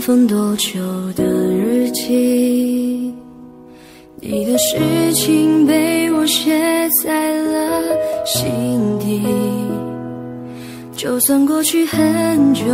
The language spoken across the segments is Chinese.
封多久的日记你的事情被我写在了心底就算过去很久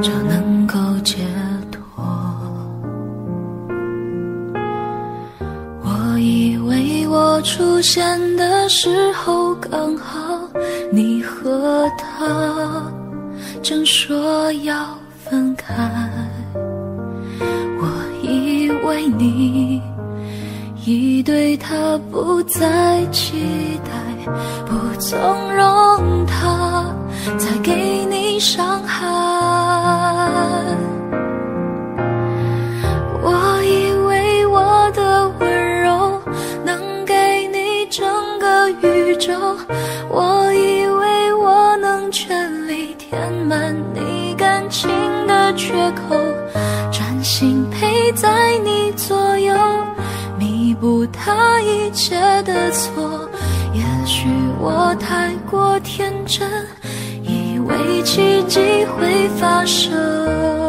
就能够解脱。我以为我出现的时候刚好你和他正说要分开。我以为你已对他不再期待不纵容他再给伤害我以为我的温柔能给你整个宇宙我以为我能全力填满你感情的缺口专心陪在你左右弥补他一切的错。也许我太过天真奇迹会发生。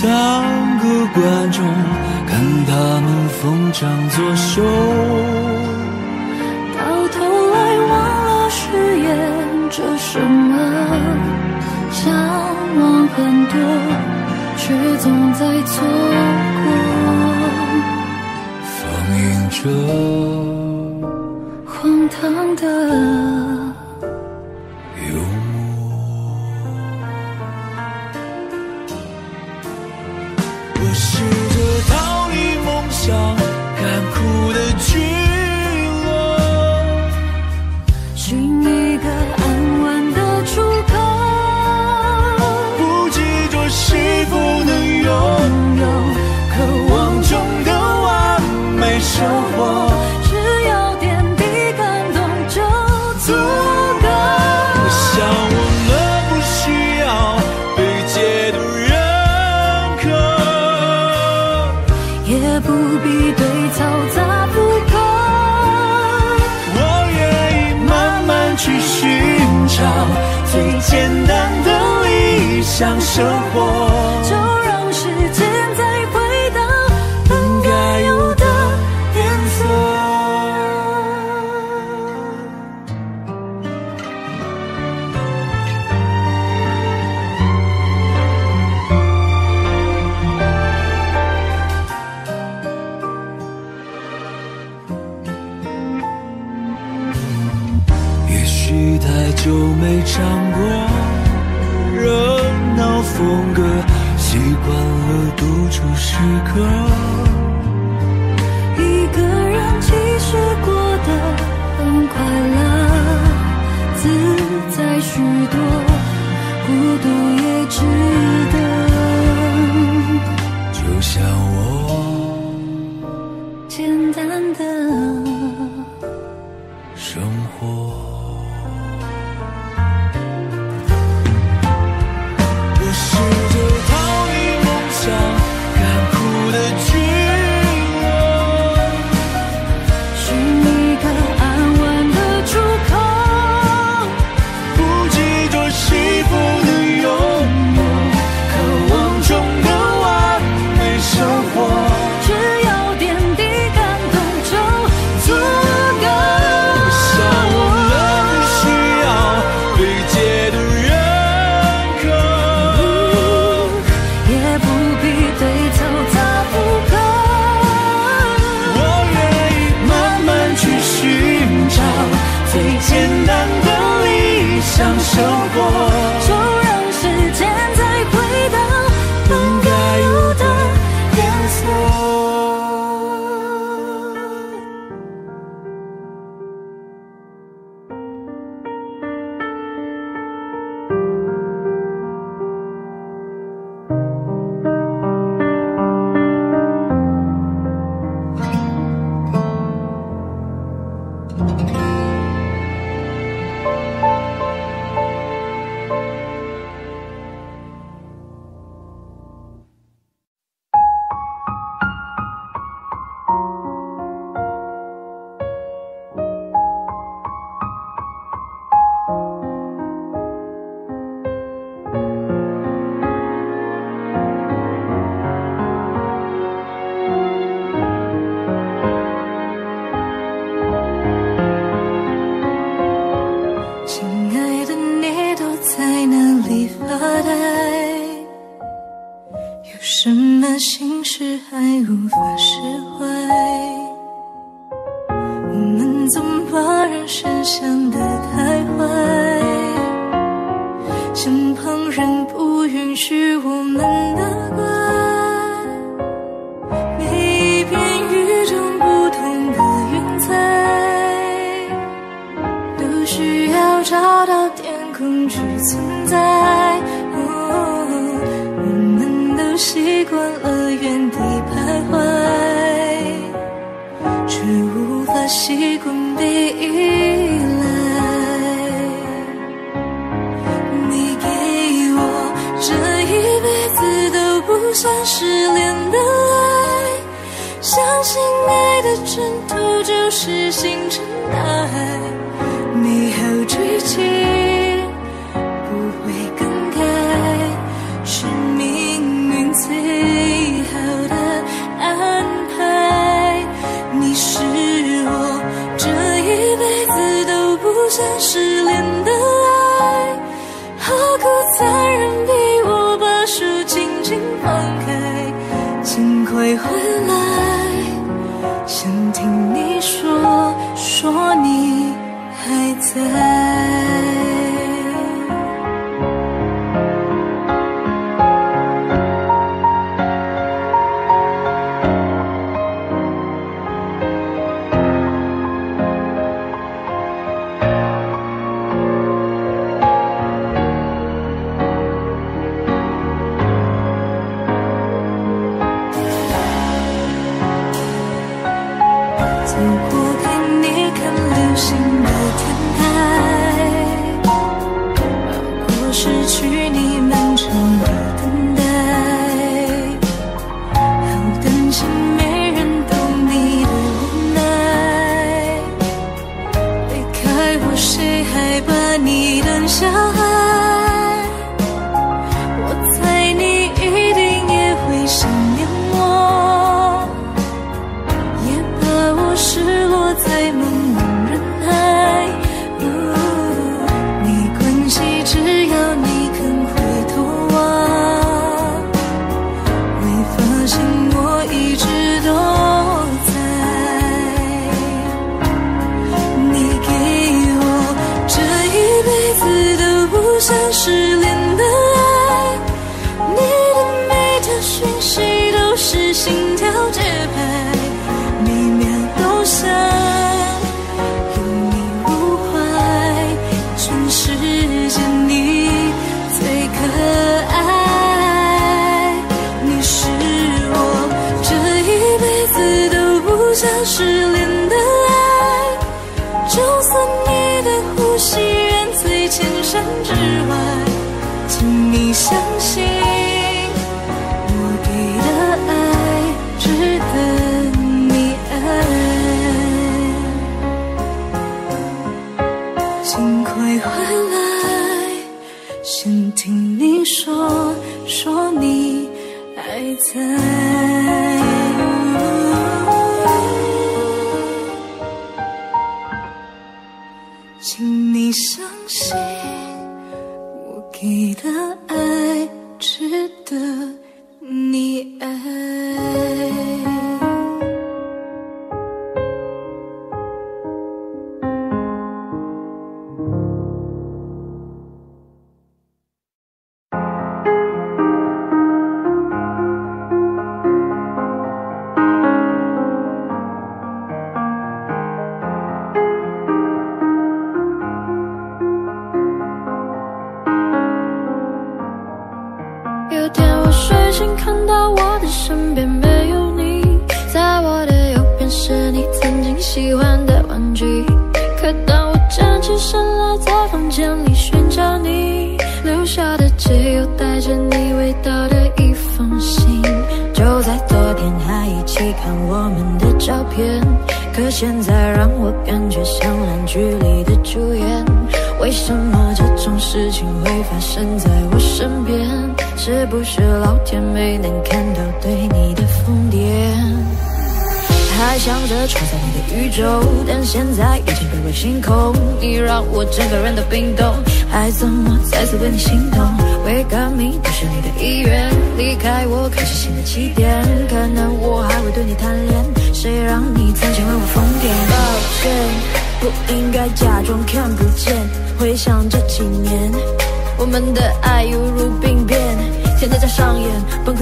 当个观众，看他们疯张作秀，到头来忘了誓言，这什么向往很多，却总在错过。放映着荒唐的。享受。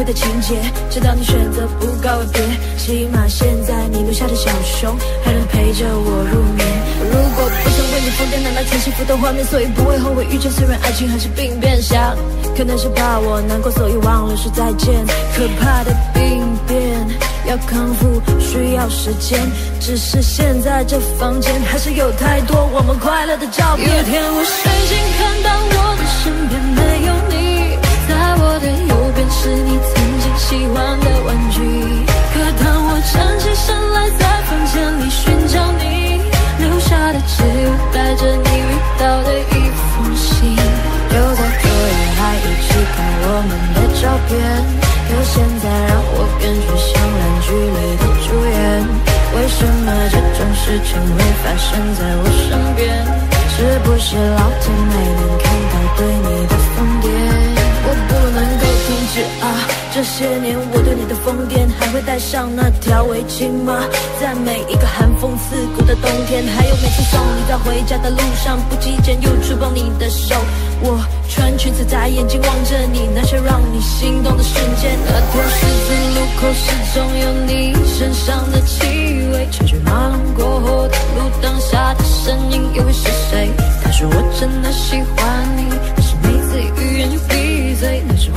的情节，直到你选择不告而别。起码现在你留下的小熊还能陪着我入眠。如果不想为你疯癫，拿来曾幸福的画面，所以不会后悔遇见。虽然爱情还是病变，想可能是怕我难过，所以忘了说再见。可怕的病变要康复需要时间，只是现在这房间还是有太多我们快乐的照片。有天我睡醒，看到我的身边没有你，在我的右边是你喜欢的玩具。可当我站起身来，在房间里寻找你，留下的只有带着你味道的一封信。就在昨夜还一起看我们的照片，可现在让我感觉像烂剧里的主演。为什么这种事情会发生在我身边？是不是老天没能看到对你的疯癫？是啊！这些年我对你的疯癫，还会带上那条围巾吗？在每一个寒风刺骨的冬天，还有每次送你到回家的路上，不经意间又触碰你的手。我穿裙子眨眼睛望着你，那些让你心动的瞬间。那条十字路口始终有你身上的气味，车水马龙过后的路灯下的身影又会是谁？他说我真的喜欢你，可是每次语言就闭嘴。那只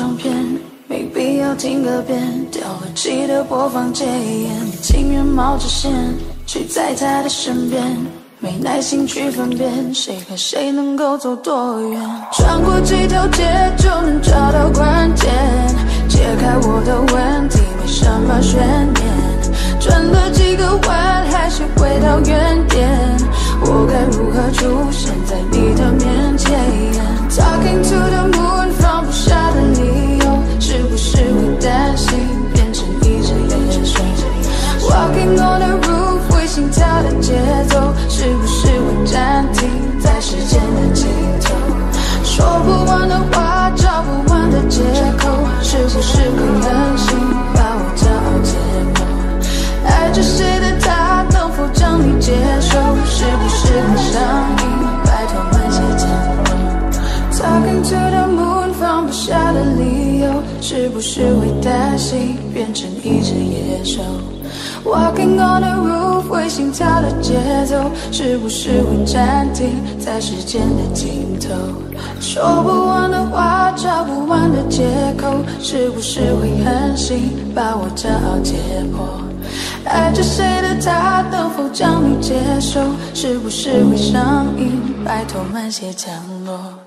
唱片，没必要听个遍。掉了记得播放戒烟，情愿冒着险去在他的身边。没耐心去分辨谁和谁能够走多远，穿过几条街就能找到关键，解开我的问题没什么悬念，转了几个弯还是回到原点，我该如何出现在你的面前？Talking to the moon，？Walking on the roof，为心跳的节奏，是不是会暂停在时间的尽头？说不完的话，找不完的借口，是不是会狠心把我骄傲解剖？爱着谁的他，能否将你接受？是不是会上瘾？拜托慢些降落。Talking to the moon，放不下的理由，是不是会担心变成一只野兽？Walking on the roof，为心跳的节奏，是不是会暂停在时间的尽头？说不完的话，找不完的借口，是不是会狠心把我骄傲解剖？爱着谁的他，能否将你接受？是不是会上瘾？拜托慢些降落。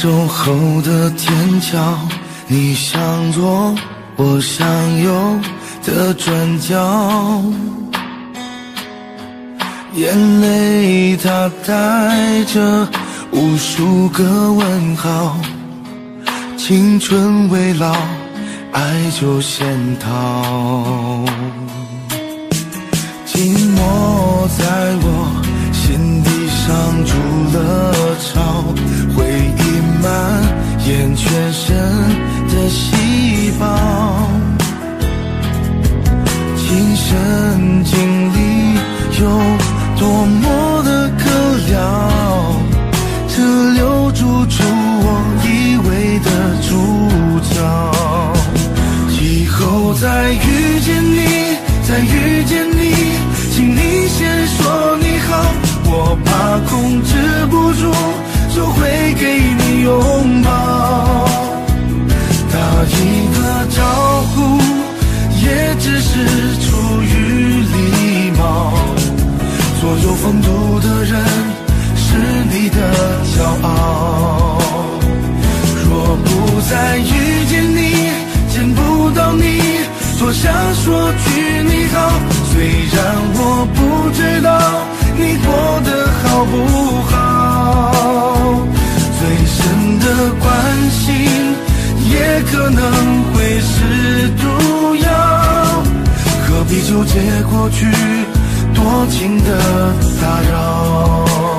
守候的天桥你向左我向右的转角，眼泪它带着无数个问号，青春未老，爱就先逃，寂寞在我心底上筑了巢，回忆蔓延全身。的细胞，亲身经历有多么的可聊，这留住出我以为的主角。以后再遇见你，再遇见你，请你先说你好，我怕控制不住，就会给你拥抱。打一个招呼，也只是出于礼貌。所有风度的人，是你的骄傲。若不再遇见你，见不到你，多想说句你好。虽然我不知道你过得好不好，最深的关心。也可能会是毒药，何必纠结过去多情的打扰？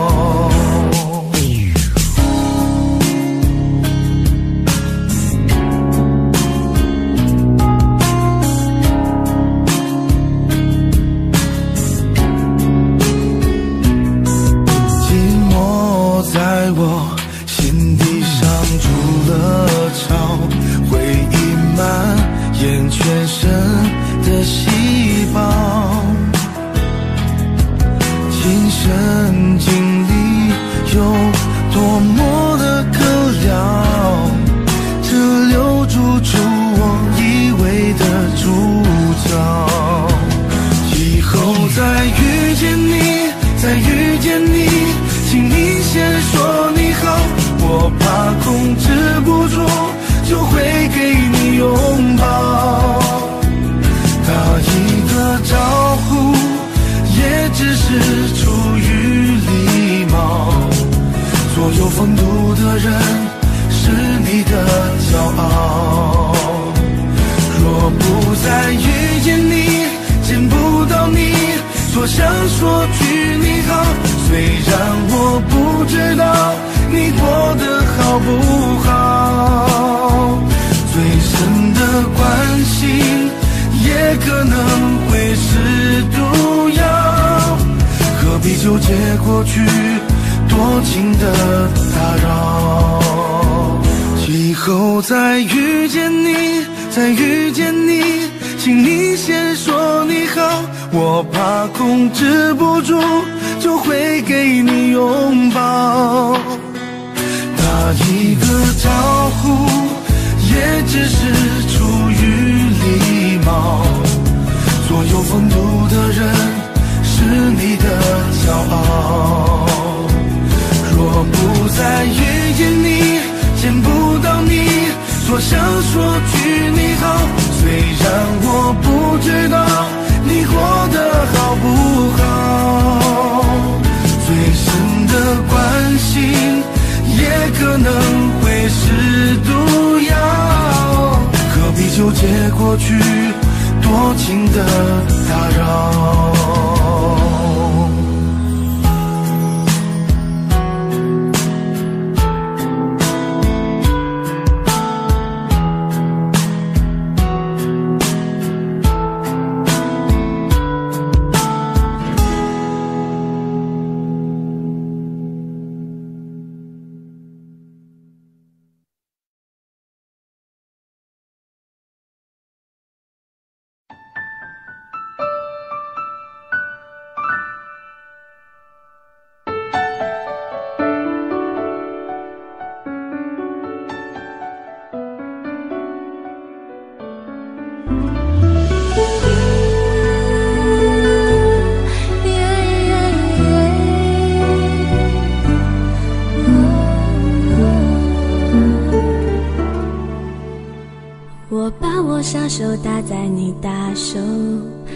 大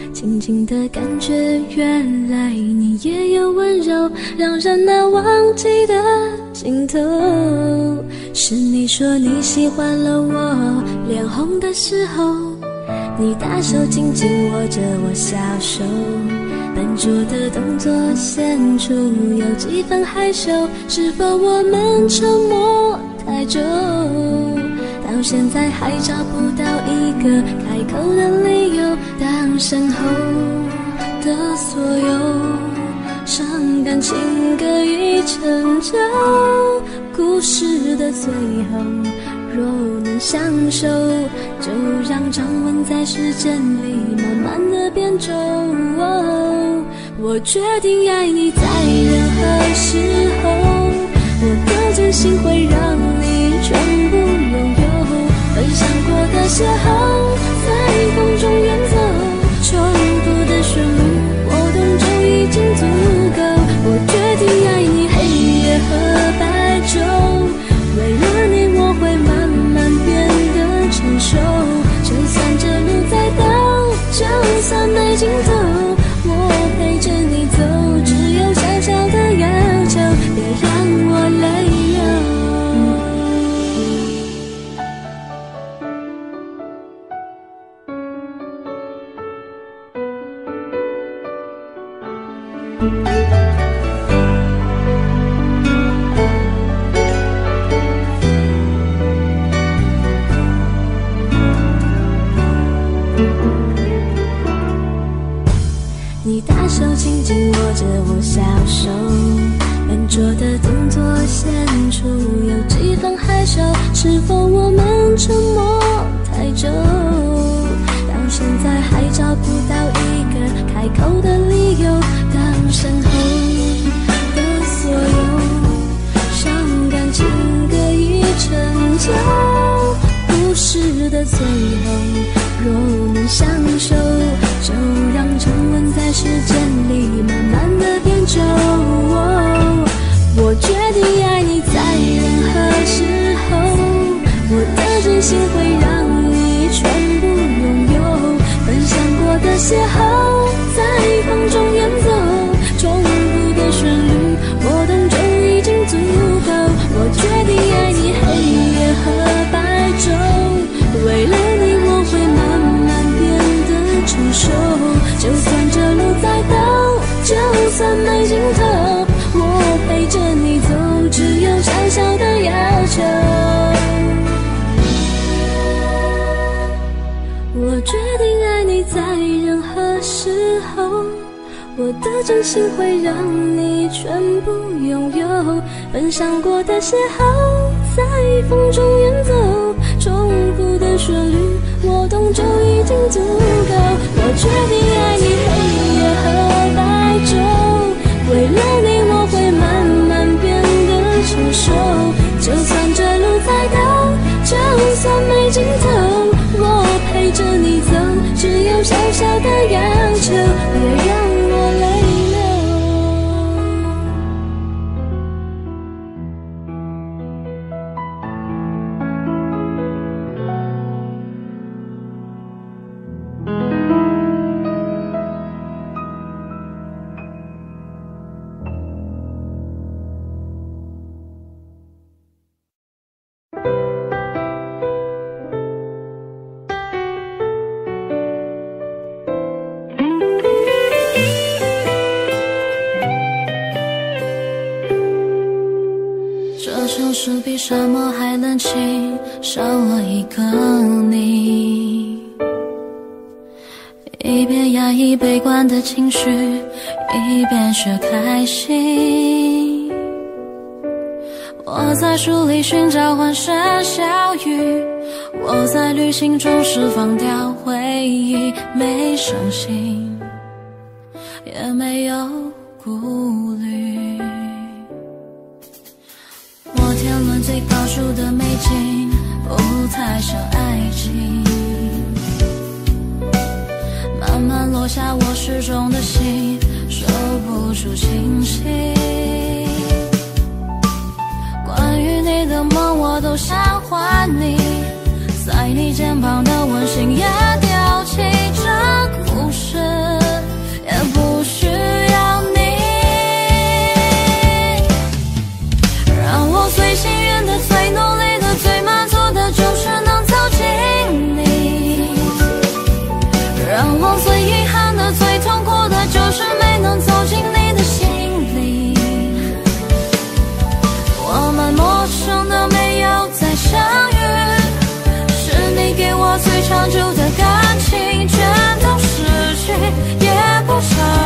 手，轻轻的感觉，原来你也有温柔，让人难忘记的尽头。是你说你喜欢了我脸红的时候，你大手紧紧握着我小手，笨拙的动作显出有几分害羞，是否我们沉默太久？到现在还找不到一个口的理由，当身后的所有伤感情歌已成就，故事的最后若能相守，就让掌纹在时间里慢慢的变皱。我决定爱你在任何时候，我的真心会让你全部拥有。分享过的邂逅，风中远走，重复的旋律，我懂就已经足够。我决定爱你黑夜和白昼，为了你我会慢慢变得成熟。就算这路再陡，就算没尽头，说的动作显出有几分害羞。是否我们沉默太久，到现在还找不到一个开口的理由？当身后的所有伤感情歌已成就，故事的最后若能相守，就让沉稳在时间里慢慢的变皱。真心会让你全部拥有，分享过的邂逅，在风中远走，重复的旋律，我懂就已经足够。我决定爱你黑夜和白昼，为了你我会慢慢变得成熟，就算这路再高，就算没尽头，我陪着你走，只有小小的要求，别让我留。心中释放掉回忆，没伤心，也没有顾虑。摩天轮最高处的美景，不太像爱情。慢慢落下，我失重的心，收不住情绪。关于你的梦，我都想还你。在你肩膀的温馨也旧的感情全都失去，也不想。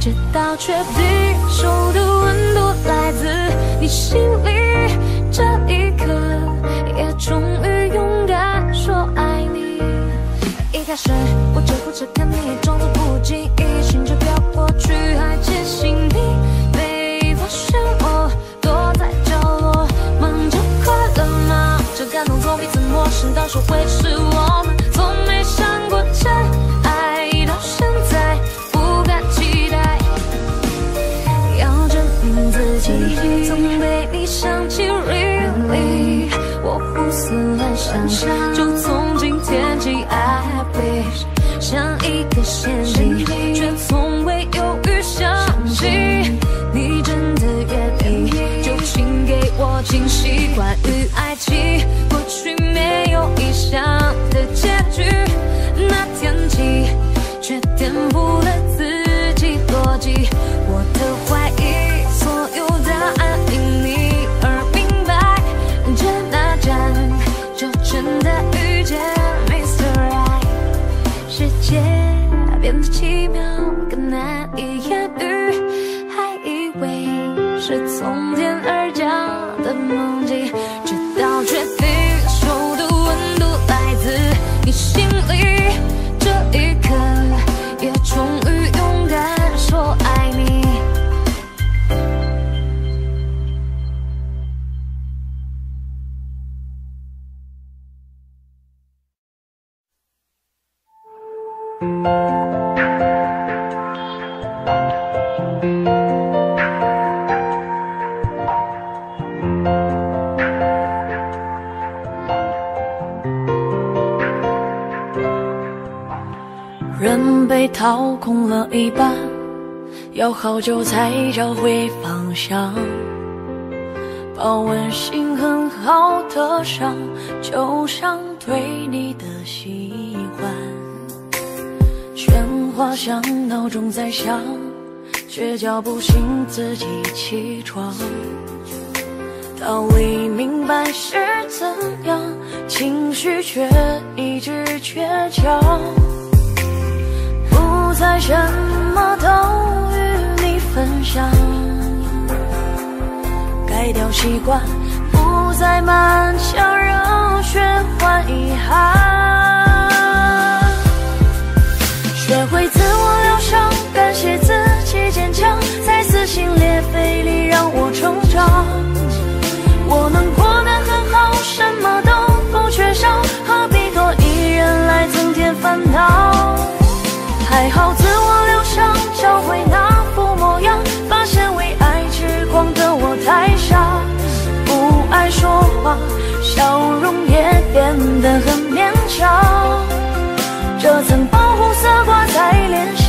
直到确定手的温度来自你心里这一刻也终于勇敢说爱你。一开始我只顾着看你装作不经意心却飘过去还窃喜你被发现我躲在角落忙着快乐忙着感动从彼此陌生到熟会是好久才找回方向。保温性很好的伤，就像对你的喜欢。喧哗像闹钟在响，却叫不醒自己起床。道理明白是怎样，情绪却一直倔强。不再什么都与你分享，改掉习惯，不再满腔热血换遗憾，学会自我疗伤，感谢自己坚强，在撕心裂肺里让我成长。我能过得很好，什么都不缺少，何必多一人来增添烦恼？还好自我疗伤，找回那副模样，发现为爱痴狂的我太傻，不爱说话，笑容也变得很勉强，这层保护色挂在脸上。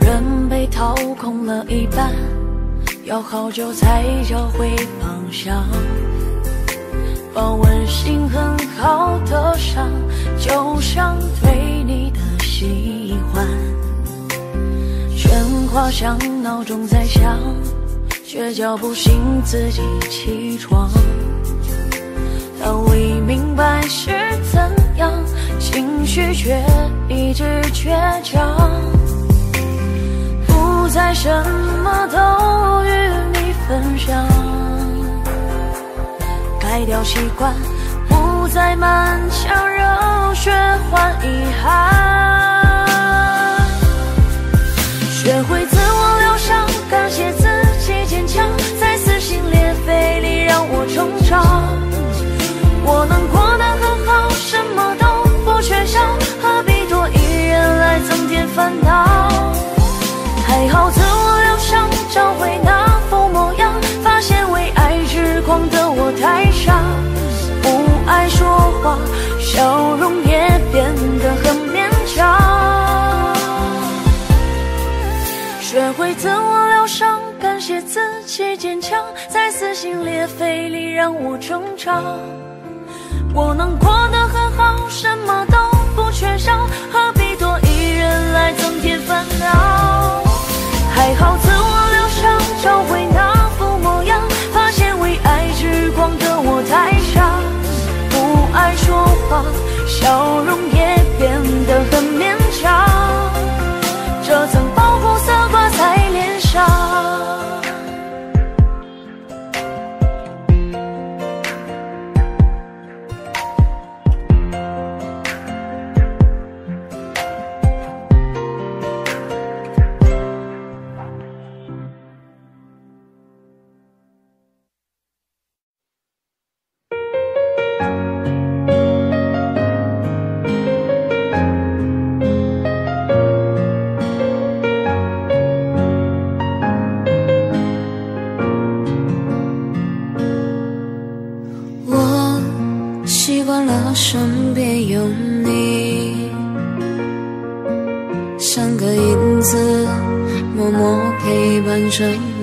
人被掏空了一半，要好久才找回方向。保温性很好的伤，就像对你的喜欢。喧哗像闹钟在响，却叫不醒自己起床。道理明白是怎样，情绪却一直倔强。不再什么都与你分享。改掉习惯，不再满腔热血换遗憾。学会自我疗伤，感谢自己坚强，在撕心裂肺里让我成长。我能过得很好，什么都不缺少，何必多一人来增添烦恼？还好自我疗伤，找回那副模样，发现为爱痴狂的我太傻，不爱说话，笑容也变得很勉强。学会自我疗伤，感谢自己坚强，在撕心裂肺里让我成长。我能过得很好，什么都不缺少，何必多一人来增添烦恼？找回那副模样，发现为爱痴狂的我太傻，不爱说话，笑容也变得很勉强，陪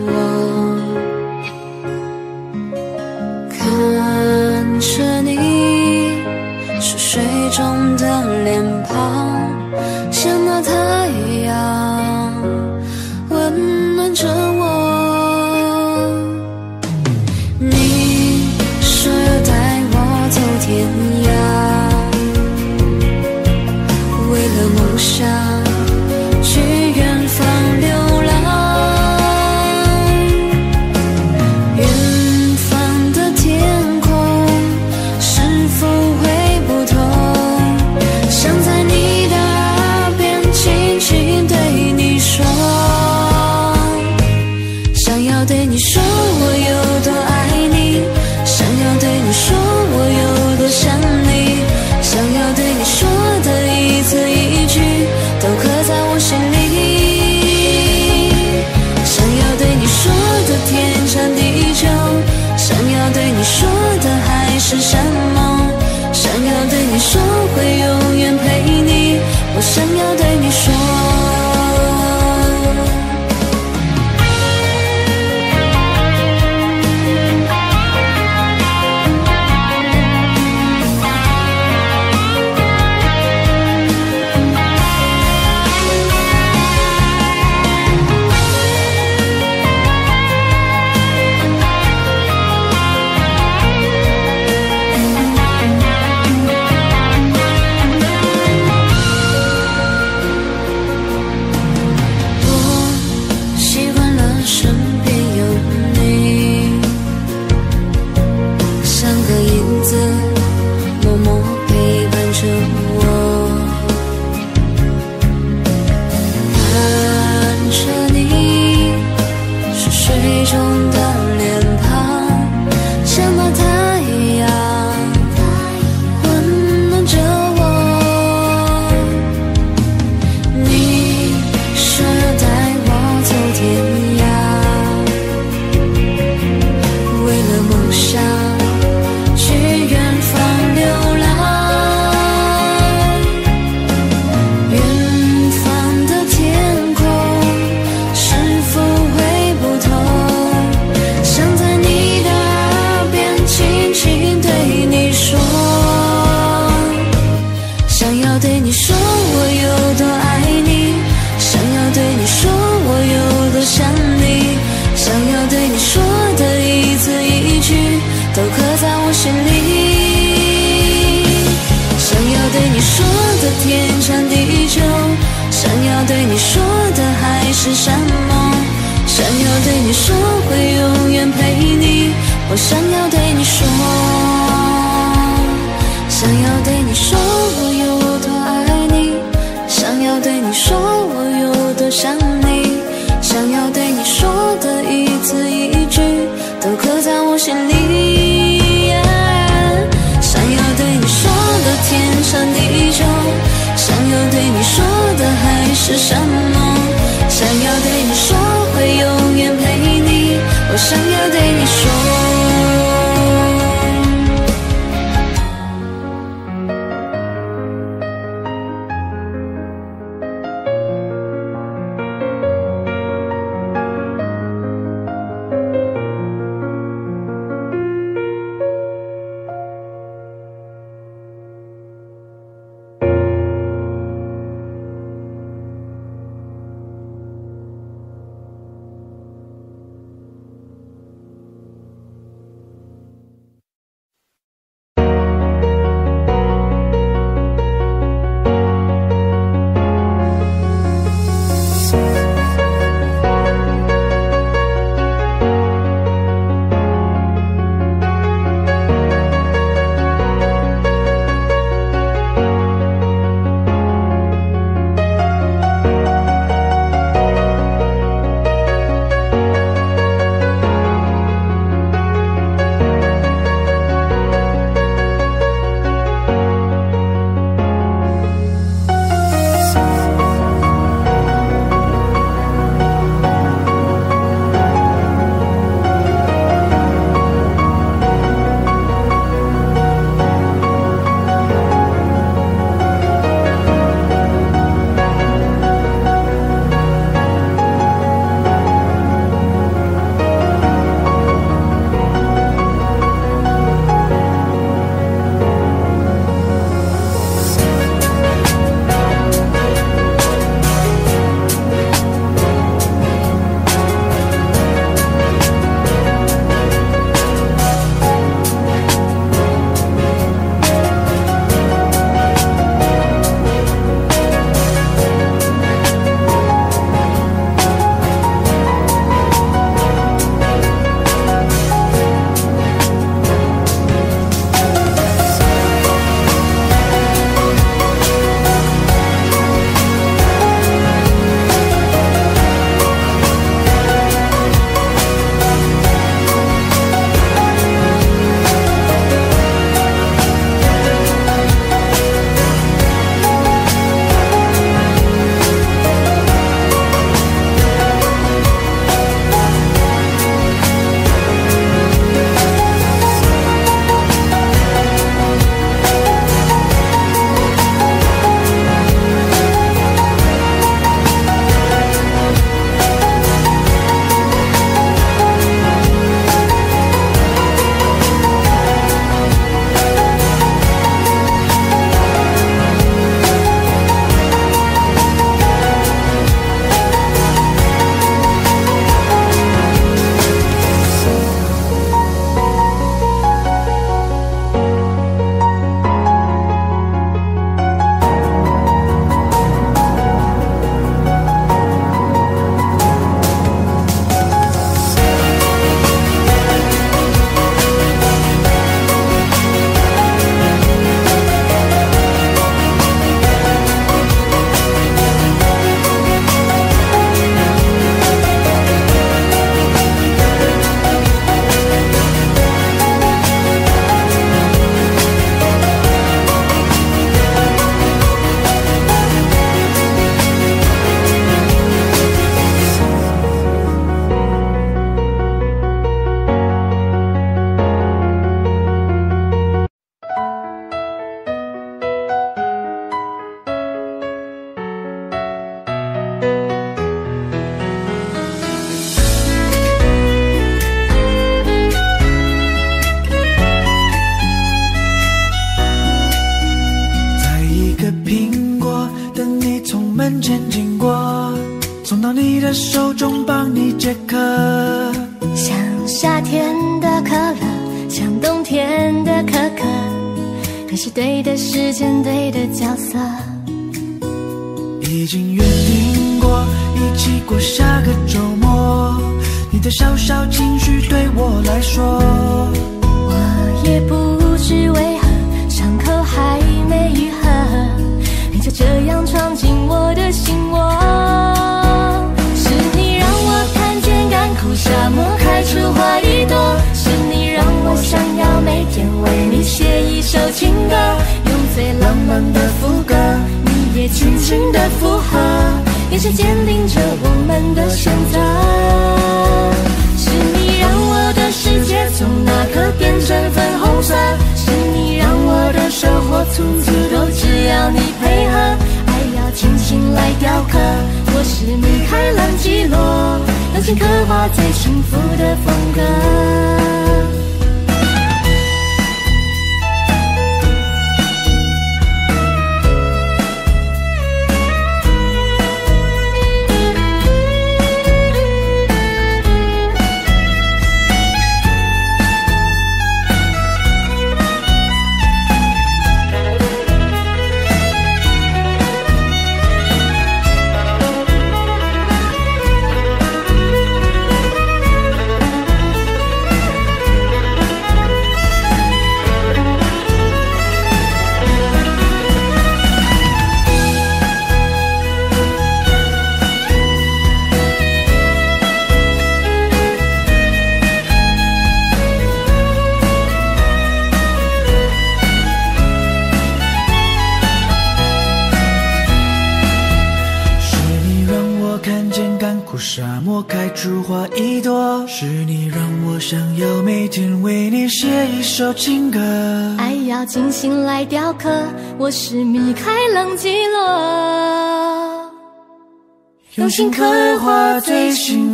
刻画最幸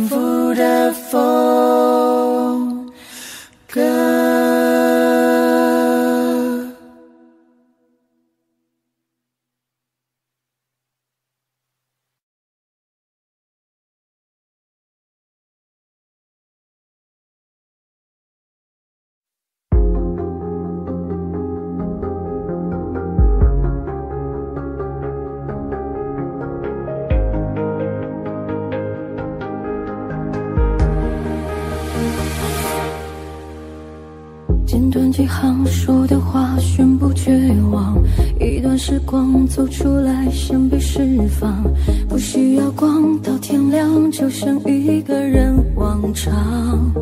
时光走出来像被释放不需要光到天亮就像一个人往常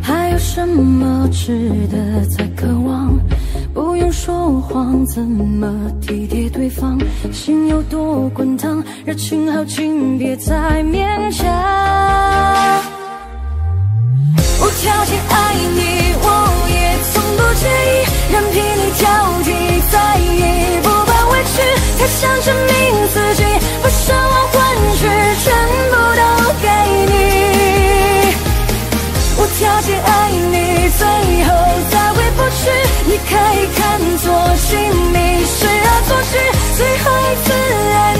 还有什么值得再渴望不用说谎怎么体贴对方心有多滚烫热情好请别再勉强无条件爱你任凭你挑剔在意，不怕委屈，太想证明自己，把奢望换取，全部都给你，无条件爱你，最后再回不去，你可以看作是你，是要作剧，最后一次爱。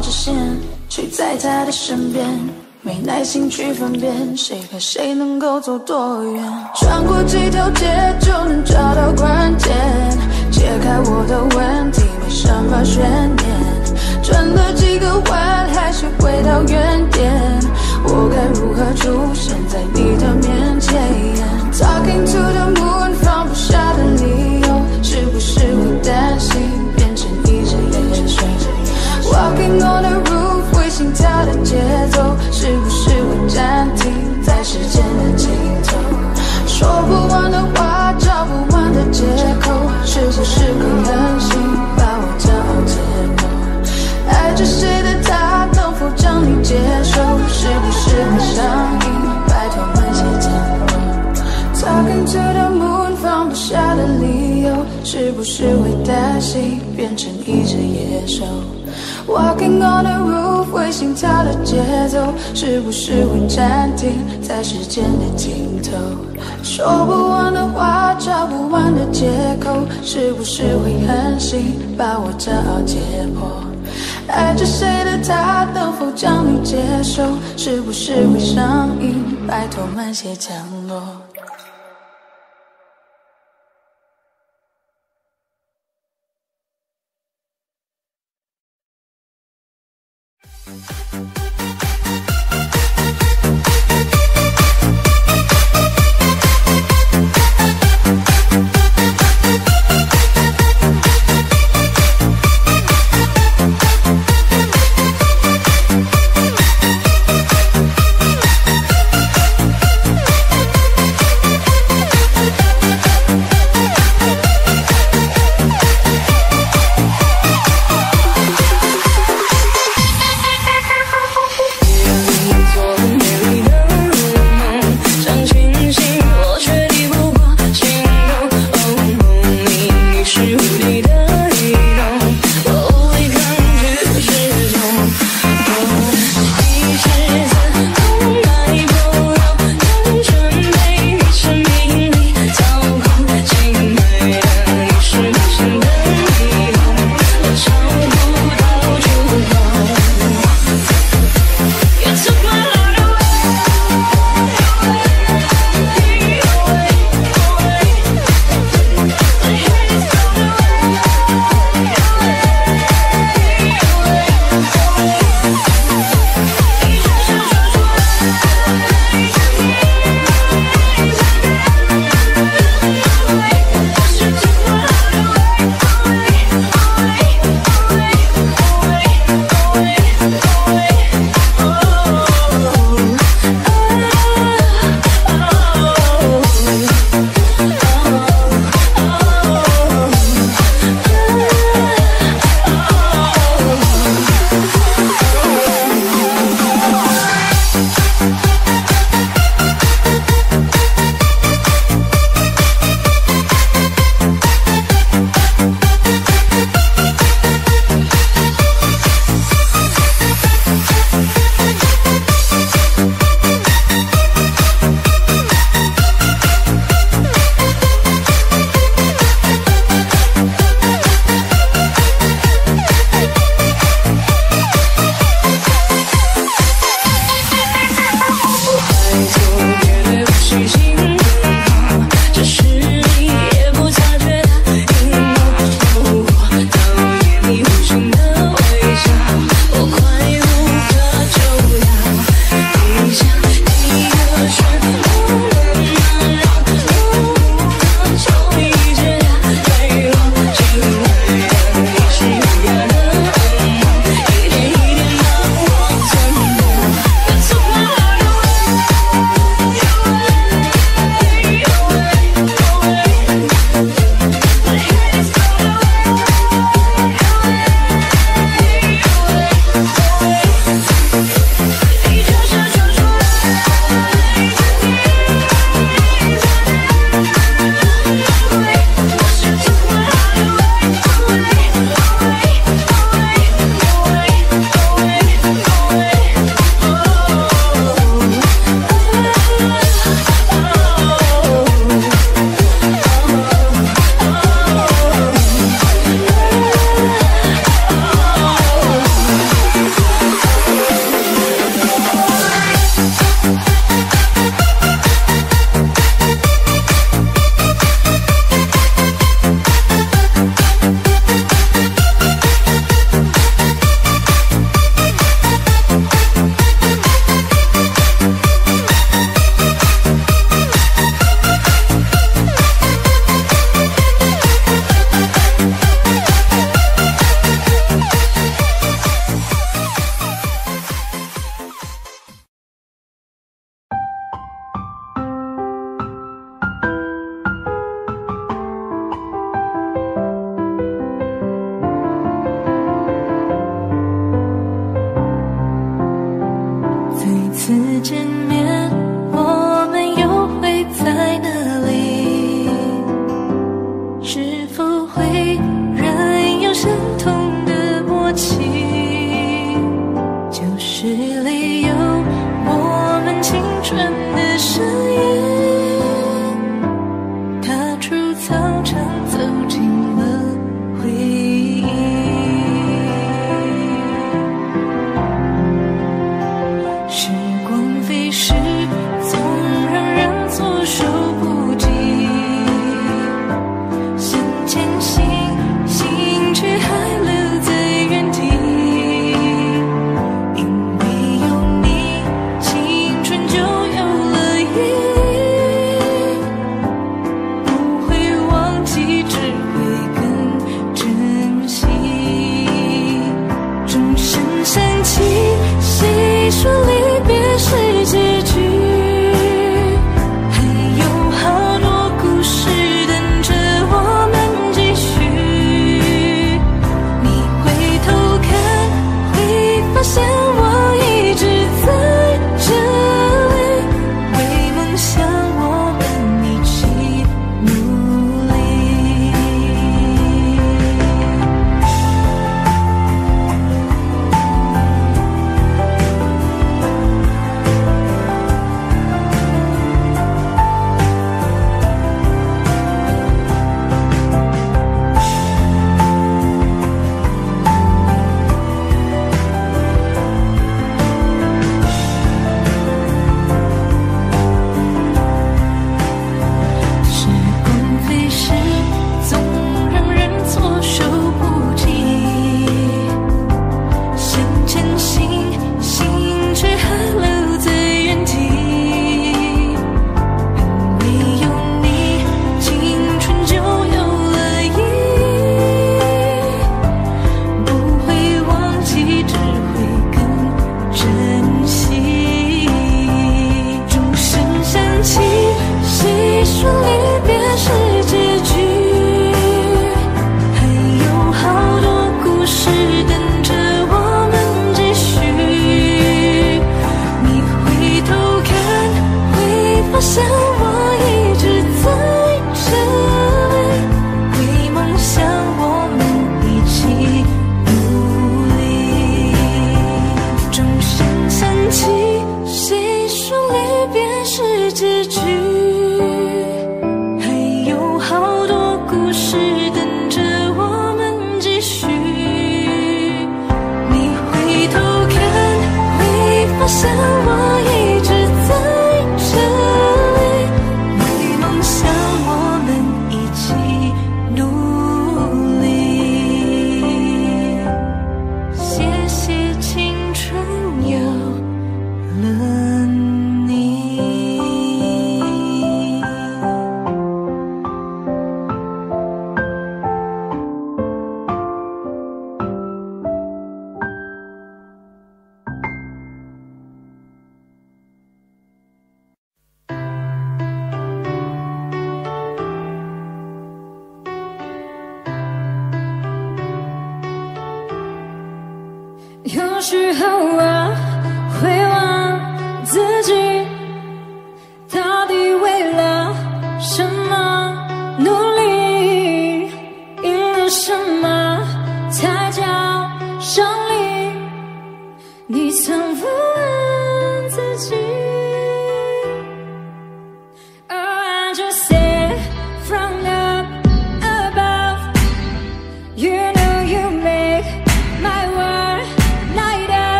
着险睡在他的身边。没耐心去分辨谁和谁能够走多远，穿过几条街就能找到关键，解开我的问题没什么悬念，转了几个弯还是回到原点，我该如何出现在你的面前？Talking to the moon，放不下的理由，是不是会担心？Walking on the roof，为心跳的节奏，是不是会暂停在时间的尽头？说不完的话，找不完的借口，是不是会狠心把我骄傲解剖？爱着谁的他，能否将你接受？是不是会上瘾？拜托慢些降落。Talking to the moon，放不下的理由，是不是会担心变成一只野兽？Walking on the roof，为心跳的节奏，是不是会暂停在时间的尽头？说不完的话，找不完的借口，是不是会狠心把我骄傲解剖？爱着谁的他，能否将你接受？是不是会上瘾？拜托慢些降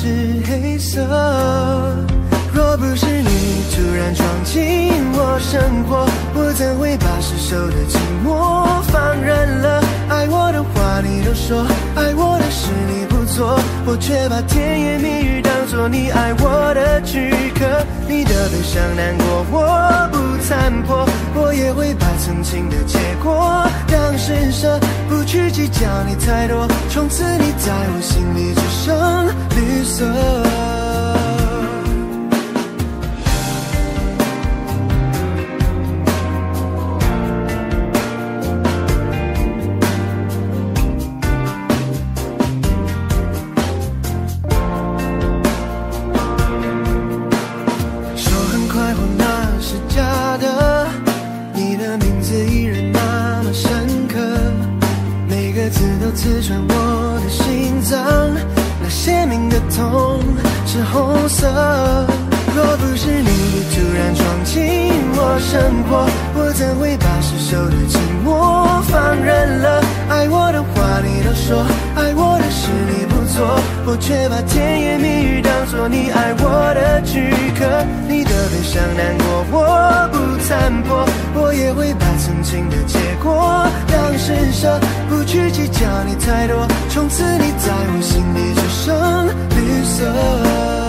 是黑色。若不是你突然闯进我生活，我怎会把失守的寂寞放任了？爱我的话你都说，爱我的事你。我却把甜言蜜语当做你爱我的躯壳你的悲伤难过我不参破。我也会把曾经的结果当施舍不去计较你太多从此你在我心里只剩绿色。人设不去计较你太多从此你在我心里只剩绿色。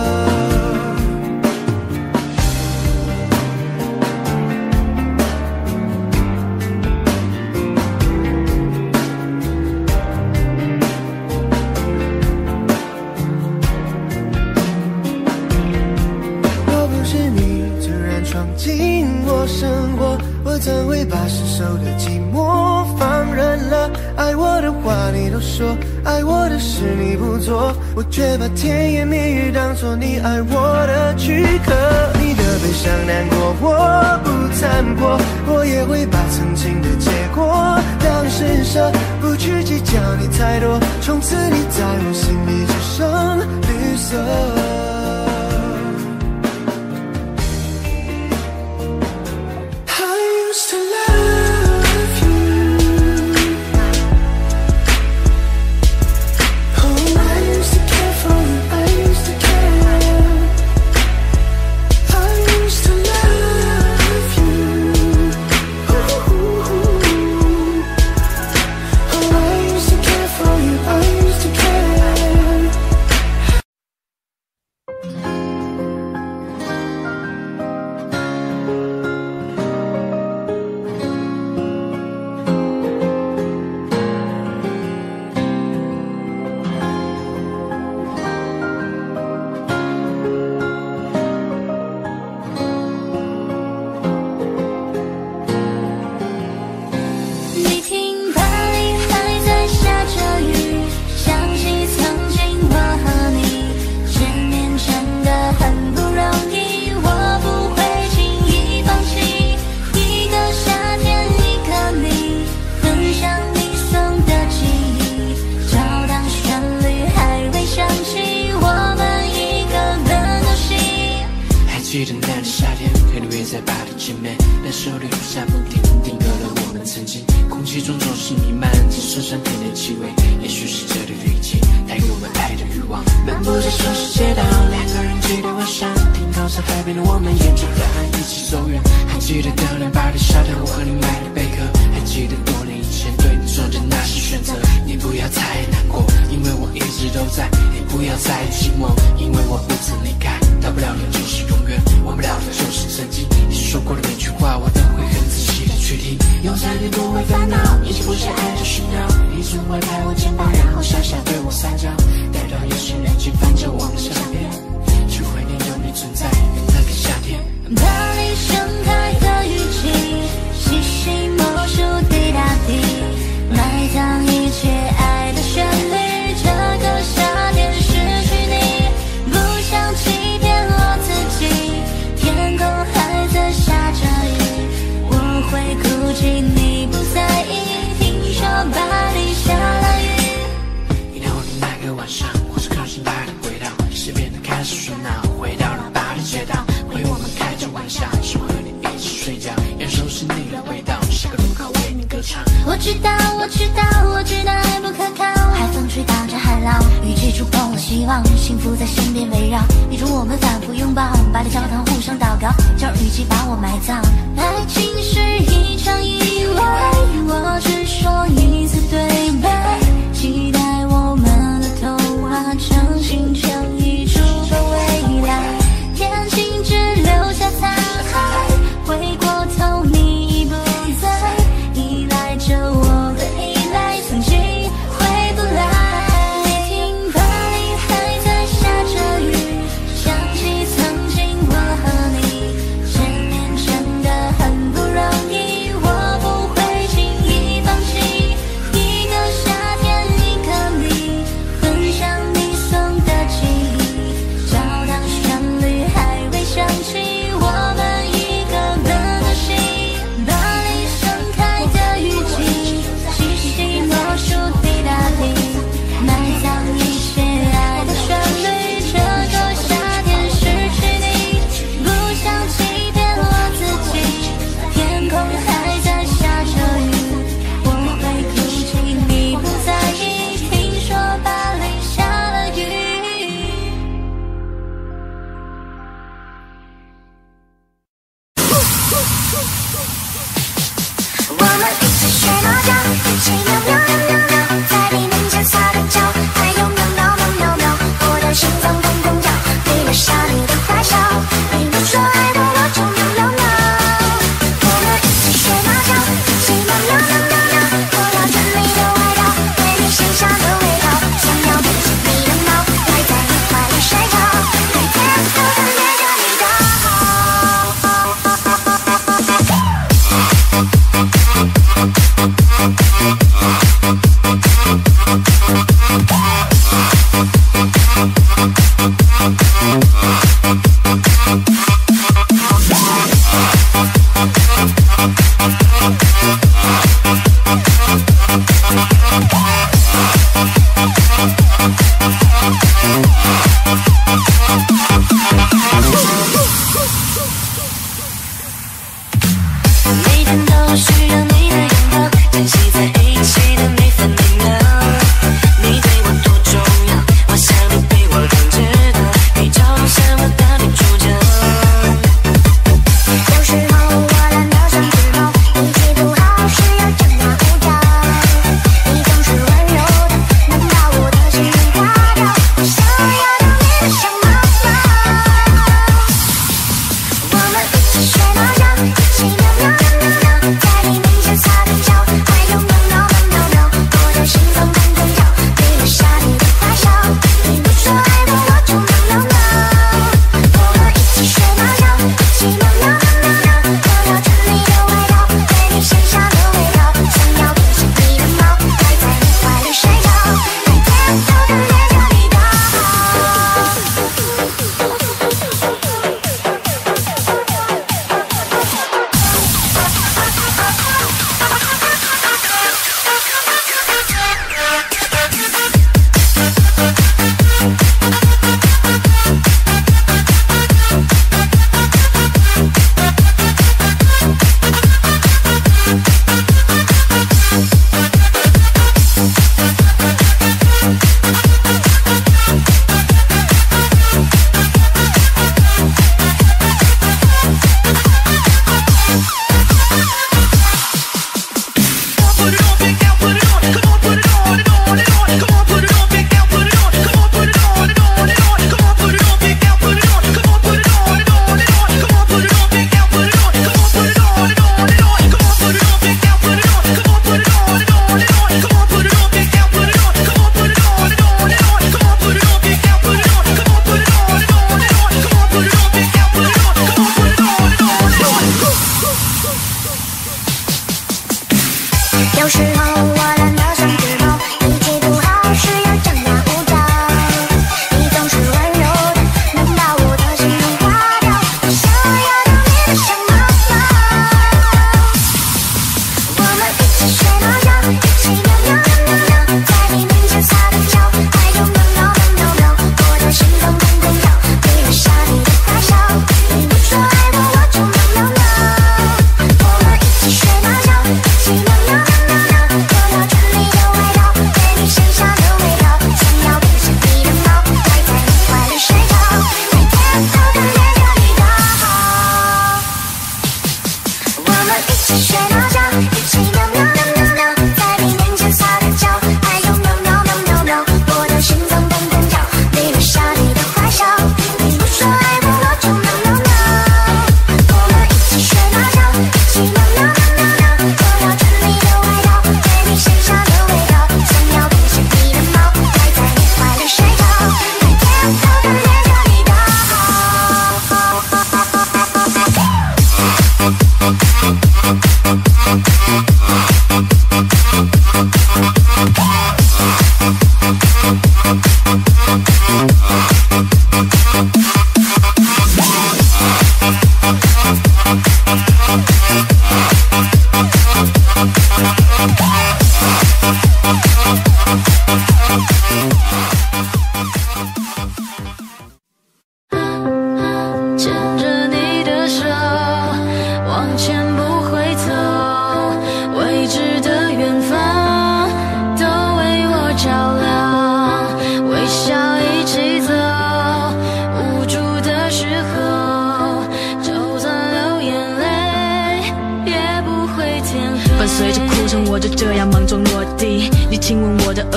爱我的事你不做我却把甜言蜜语当做你爱我的躯壳。你的悲伤难过我不参破。我也会把曾经的结果当施舍不去计较你太多从此你在我心里只剩绿色。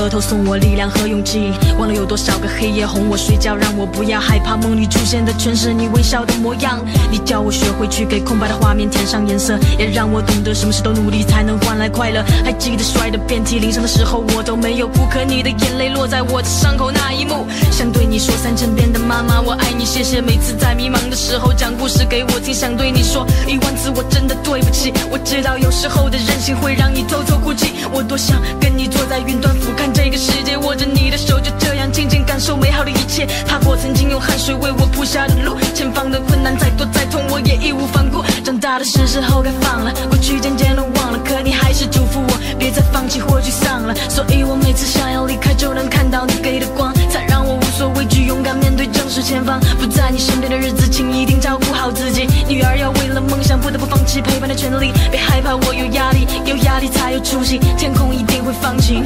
额头送我力量和勇气。忘了有多少个黑夜哄我睡觉，让我不要害怕。梦里出现的全是你微笑的模样。你教我学会去给空白的画面填上颜色，也让我懂得什么事都努力才能换来快乐。还记得摔得遍体鳞伤的时候，我都没有哭，可你的眼泪落在我的伤口那一幕，想对你说三千遍的妈妈我爱你，谢谢每次在迷茫的时候讲故事给我听，想对你说一万次我真的对不起。我知道有时候的任性会让你偷偷哭泣，我多想跟你坐在云端俯瞰这个世界，握着你的手就这样静静感受美好的一切。踏过曾经用汗水为我铺下的路，前方的困难再多再痛我也义无反顾。长大的是时候该放了，过去渐渐的忘了，可你还是嘱咐我别再放弃或沮丧了。所以我每次想要离开就能看到你给的光，才让我无所畏惧，勇敢面对正视前方。不在你身边的日子，请一定照顾好自己。女儿要为了梦想不得不放弃陪伴的权利，别害怕我有压力，有压力才有出息，天空一定会放晴。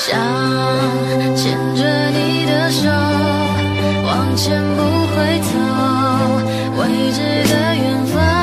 想牵着你的手，往前不回头，未知的远方。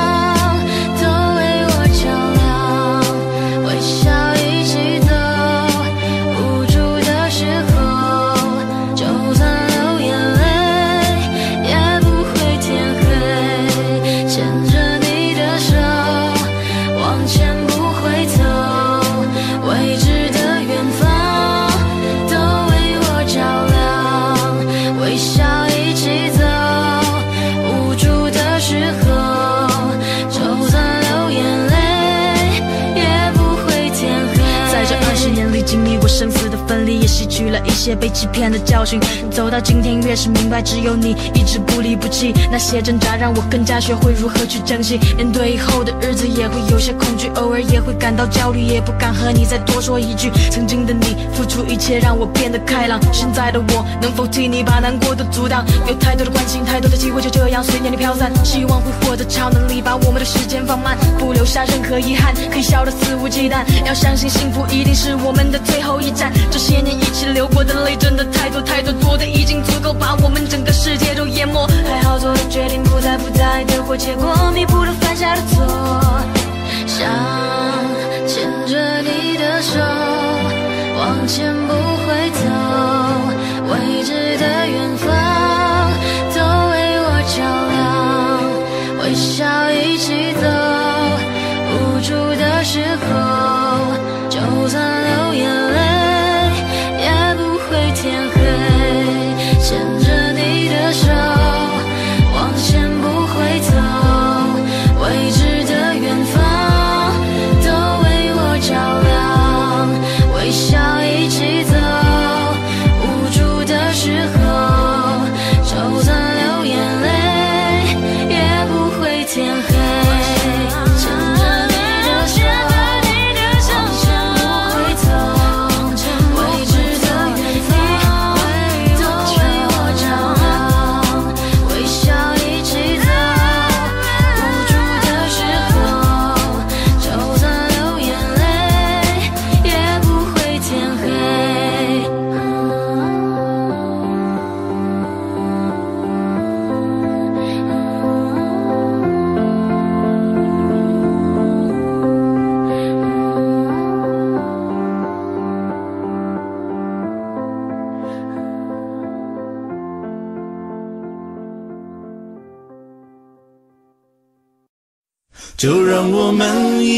也吸取了一些被欺骗的教训。走到今天，越是明白，只有你一直不离不弃。那些挣扎，让我更加学会如何去珍惜。面对以后的日子，也会有些恐惧，偶尔也会感到焦虑，也不敢和你再多说一句。曾经的你，付出一切让我变得开朗。现在的我，能否替你把难过都阻挡？有太多的关心，太多的机会，就这样随年龄飘散。希望会获得超能力，把我们的时间放慢，不留下任何遗憾，可以笑得肆无忌惮。要相信幸福一定是我们的最后一站。这些年一起流过的泪，真的太多太多，多的已经足够把我们整个世界都淹没。还好做的决定不再不在，得过且过，弥补了犯下的错。想牵着你的手，往前不回头，未知的远方都为我照亮，微笑一起走，无助的时候，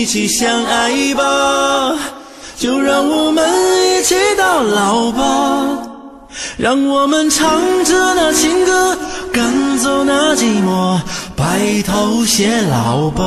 起相爱吧，就让我们一起到老吧，让我们唱着那情歌，赶走那寂寞，白头偕老吧。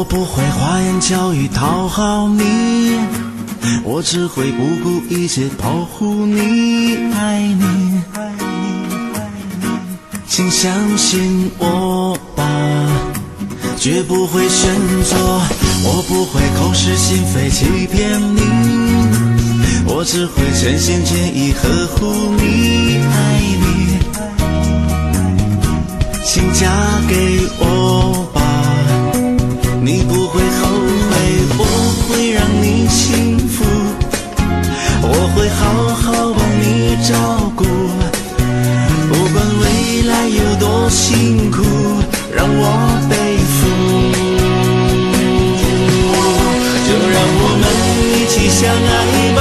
我不会花言巧语讨好你，我只会不顾一切保护你，爱你。请相信我吧，绝不会选错。我不会口是心非欺骗你，我只会全心全意呵护你，爱你。请嫁给我吧。会好好把你照顾。不管未来有多辛苦让我背负。就让我们一起相爱吧。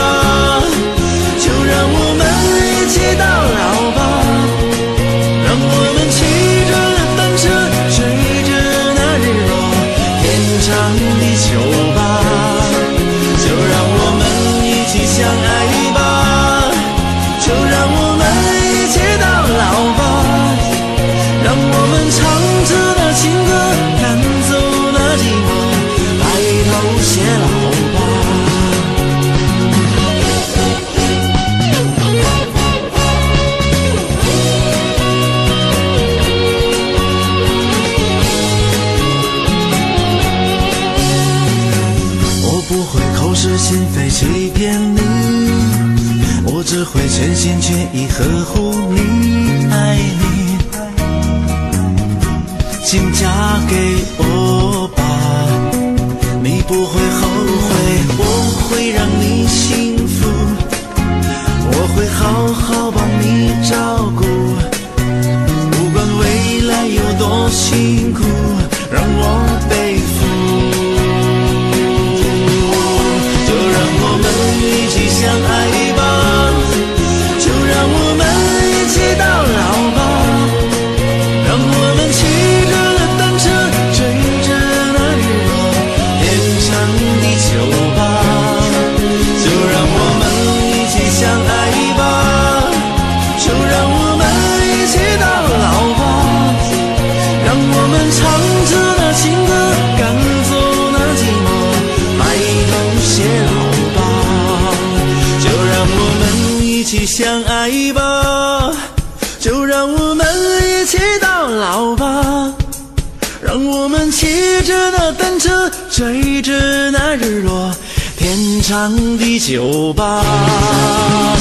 的酒吧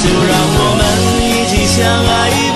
就让我们一起相爱。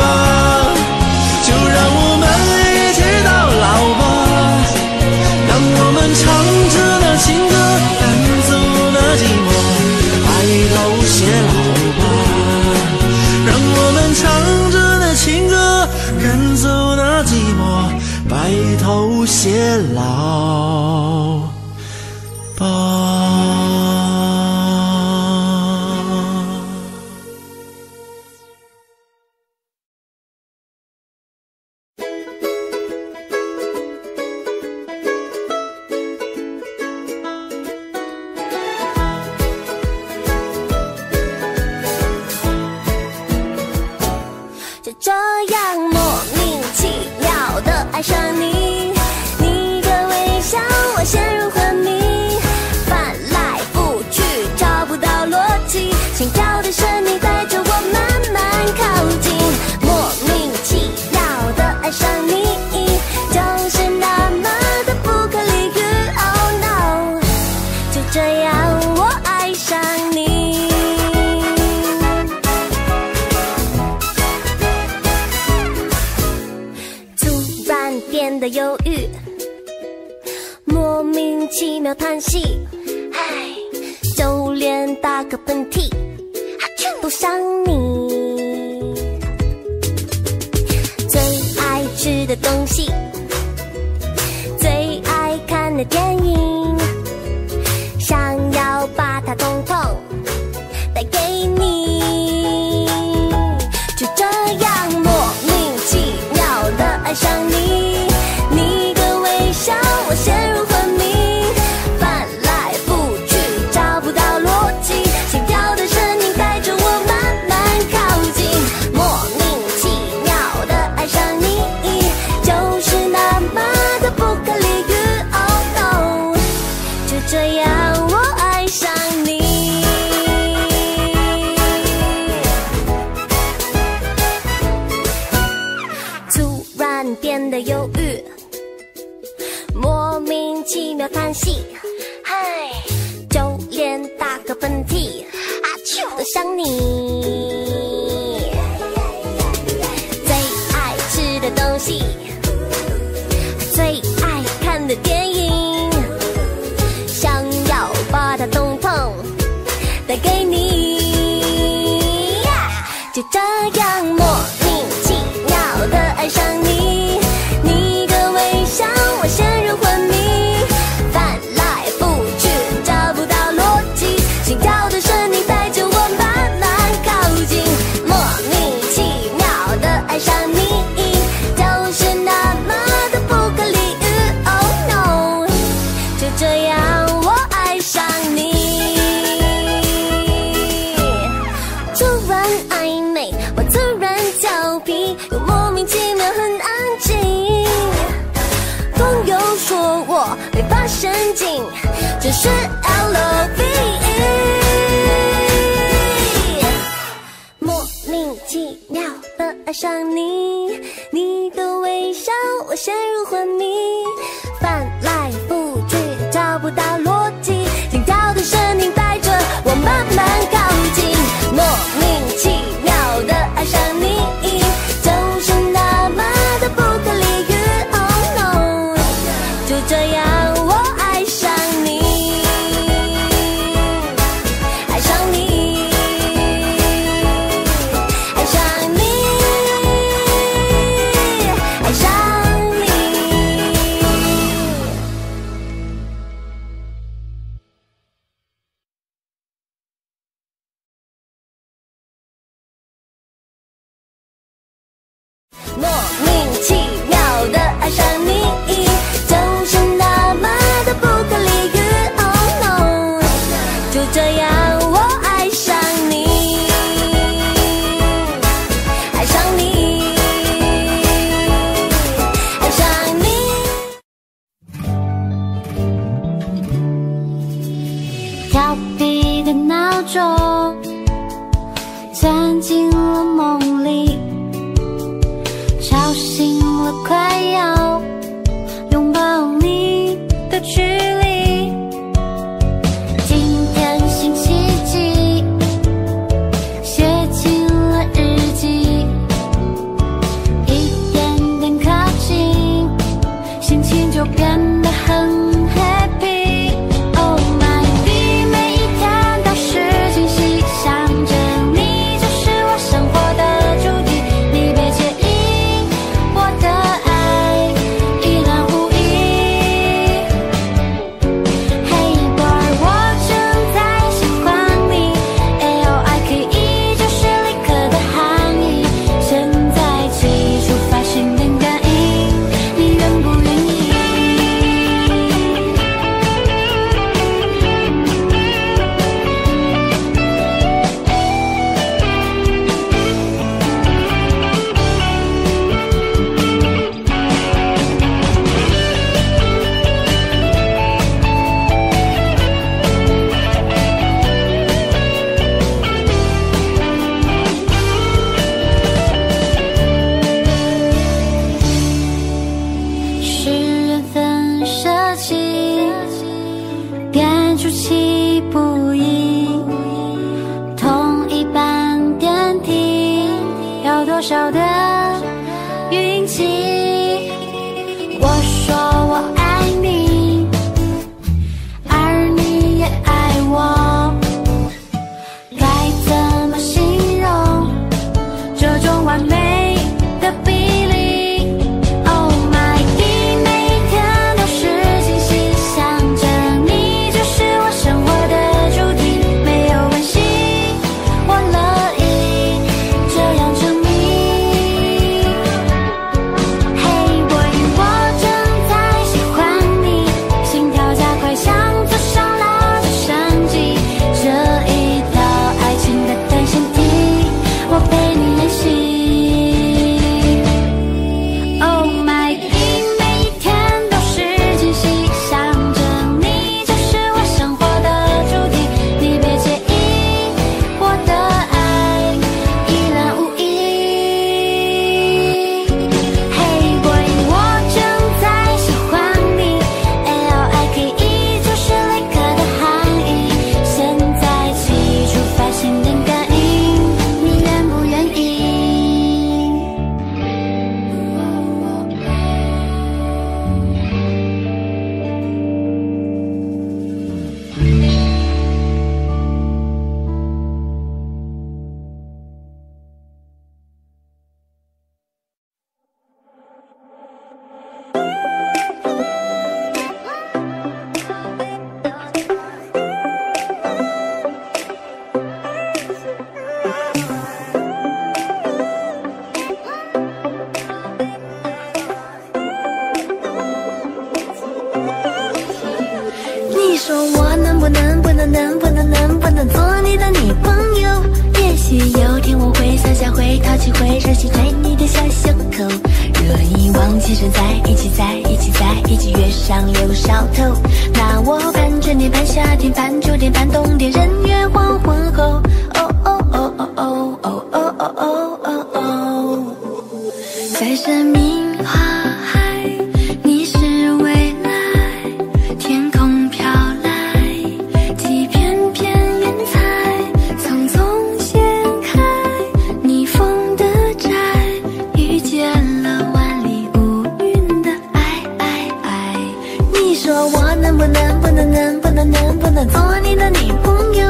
说我能不能不能能不能能不能做你的女朋友？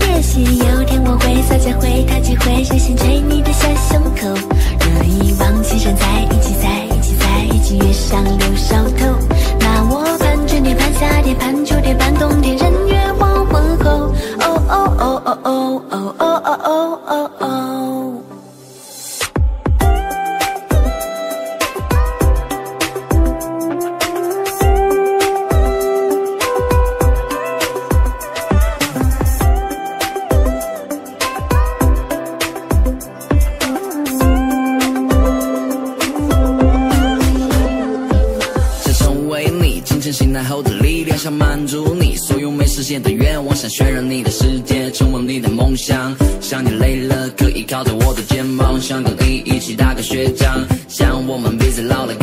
也许有天我会撒娇，会淘气，会任性，捶你的小胸口，如依往昔站在一起，在一起，在一起，月上柳梢头。那我盼春天，盼夏天，盼秋天，盼冬天，人约黄昏后。哦哦哦哦哦哦哦哦哦哦。想渲染你的世界，充满你的梦想。想你累了，可以靠在我的肩膀，想跟你一起打个雪仗，想我们彼此老了。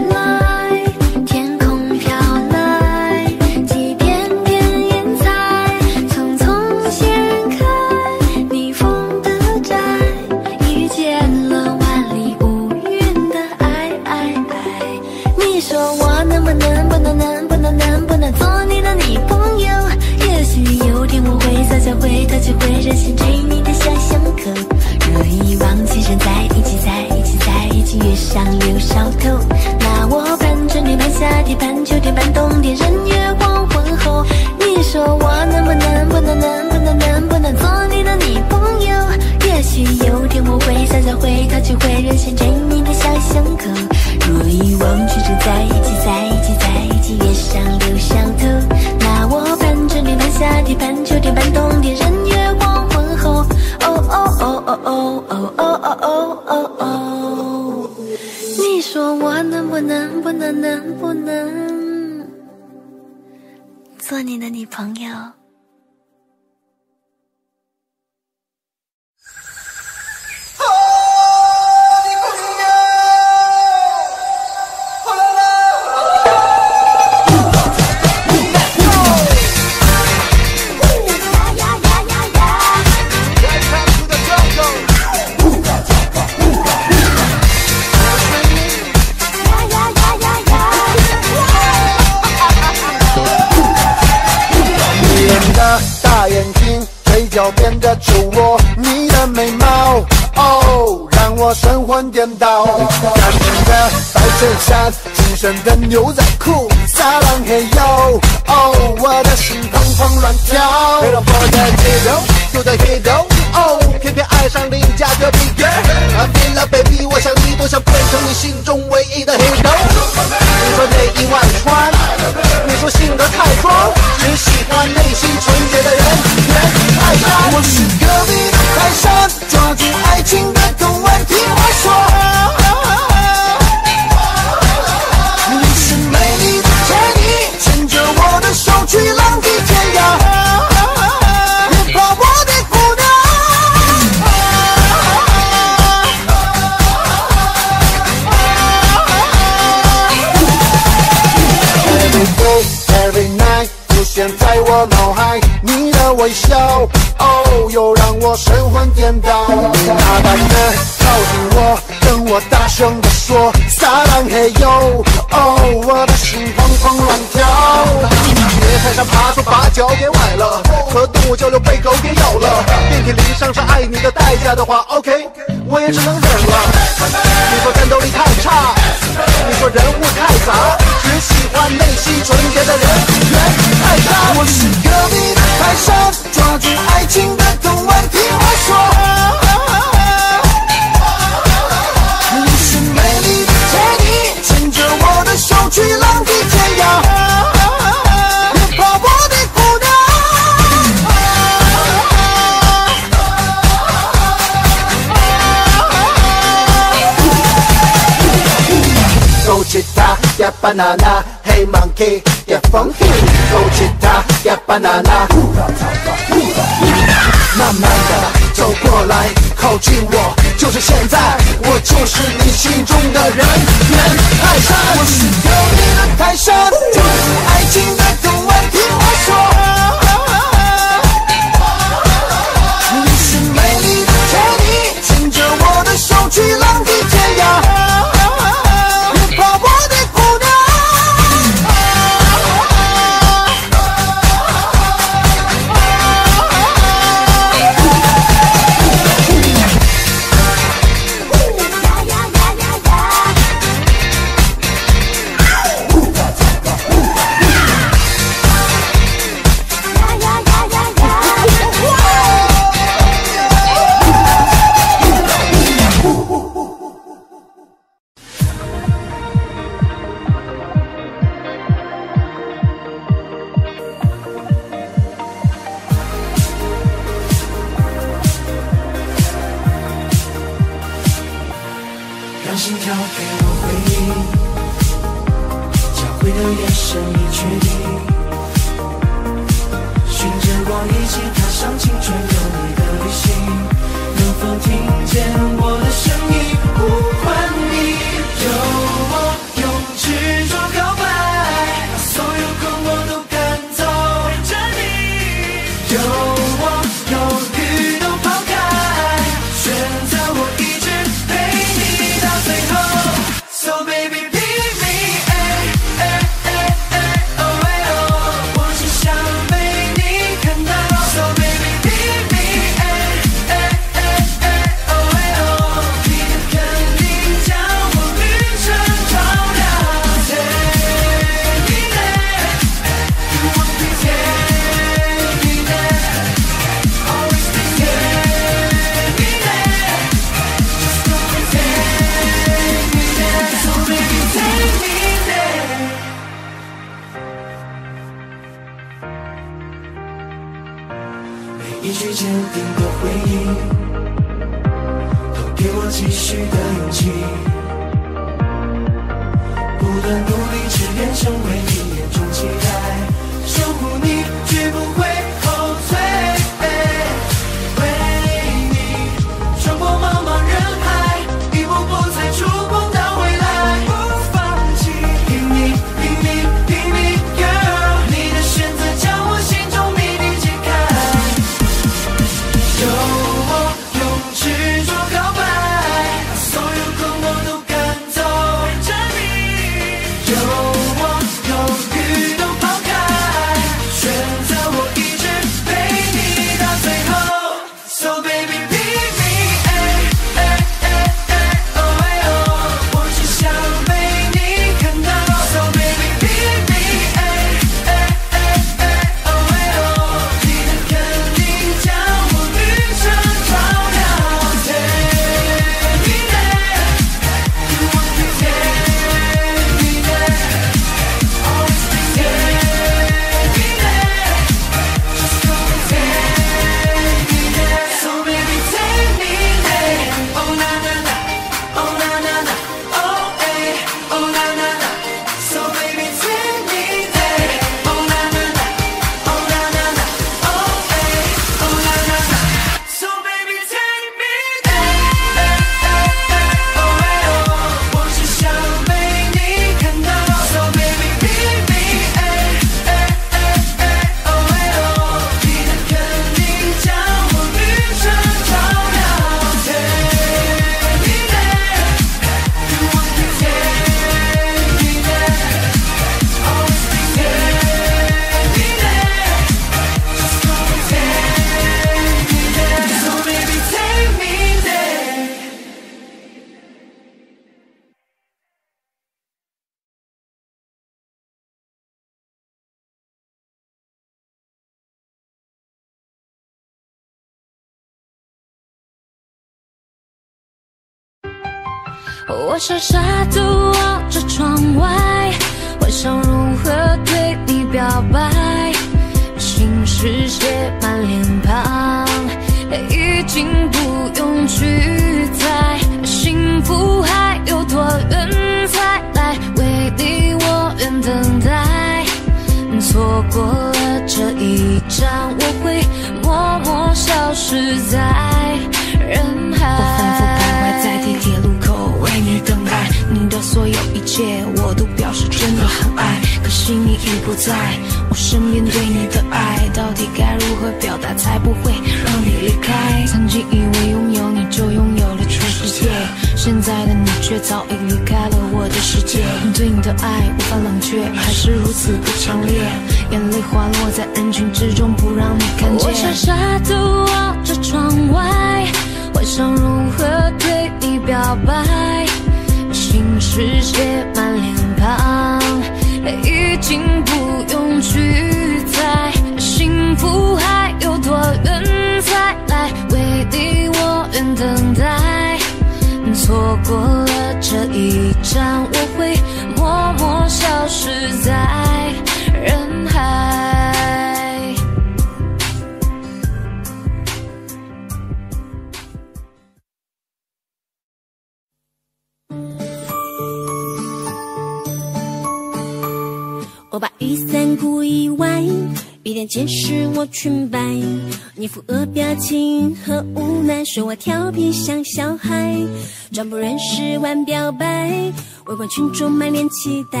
全不认识玩表白围观群众满脸期待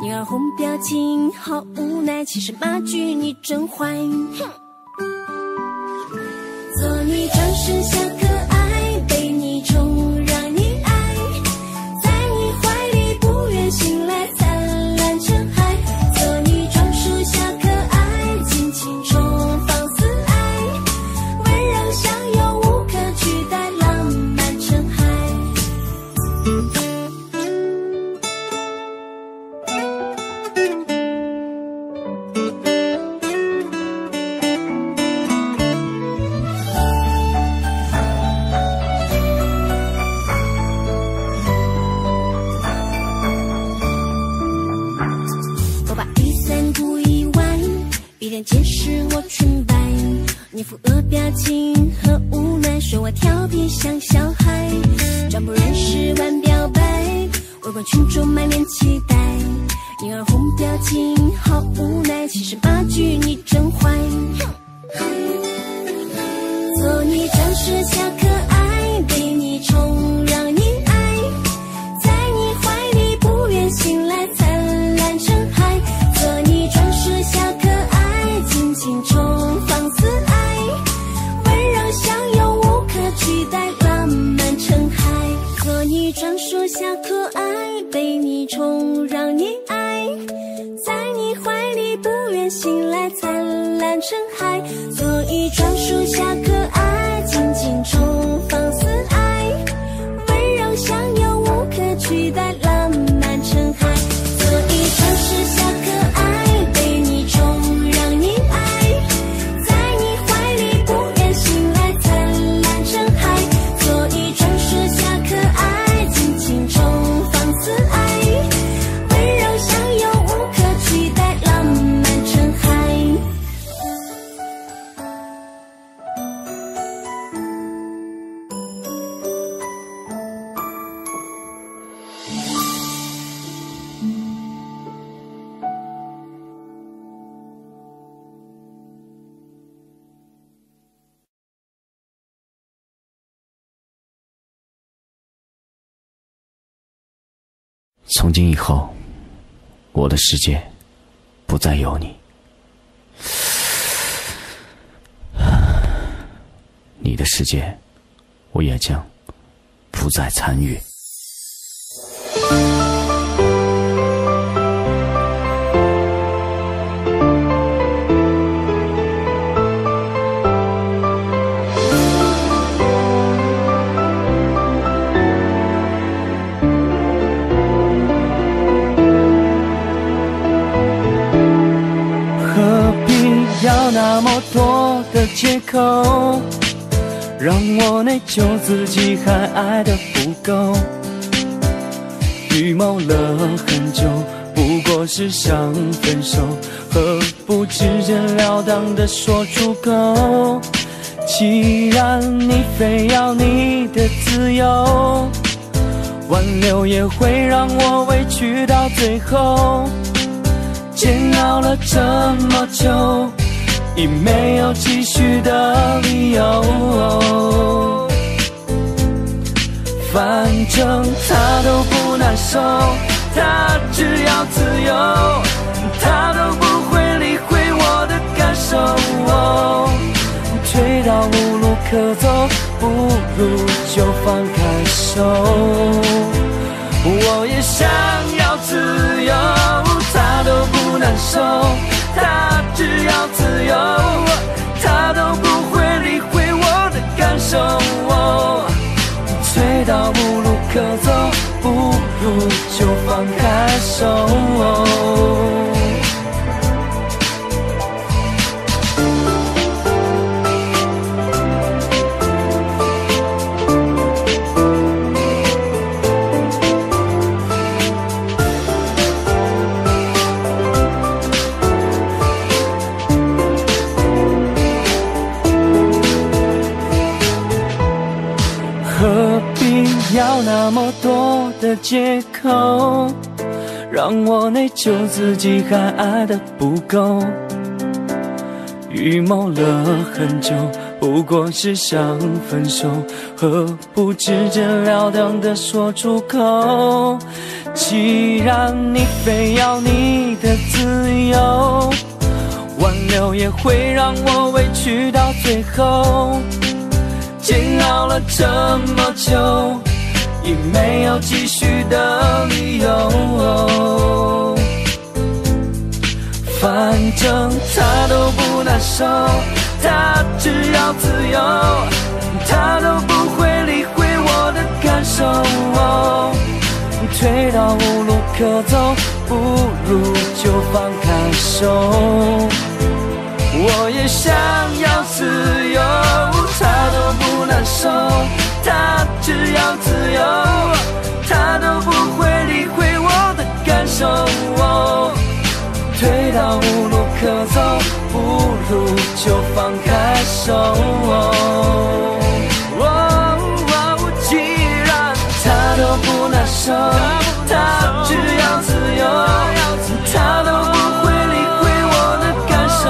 女儿红表情好无奈其实马句你真坏哼做你专属小今以后，我的世界不再有你。你的世界，我也将不再参与。借口让我内疚自己还爱的不够。预谋了很久不过是想分手何不直截了当的说出口？既然你非要你的自由挽留也会让我委屈到最后。煎熬了这么久已没有继续的理由。反正他都不难受，他只要自由，他都不会理会我的感受。退到无路可走，不如就放开手。我也想要自由，他都不难受，他只要自由，他都不会理会我的感受。退到无路可走，不如就放开手。那么多的借口，让我内疚自己还爱的不够？预谋了很久，不过是想分手，何不直截了当的说出口？既然你非要你的自由，挽留也会让我委屈到最后。煎熬了这么久，已没有继续的理由。反正他都不难受，他只要自由，他都不会理会我的感受。退到无路可走，不如就放开手。我也想要自由，他都不难受，他只要自由，他都不会理会我的感受。退到无路可走，不如就放开手。既然他都不难受，他只要自由，他都不会理会我的感受。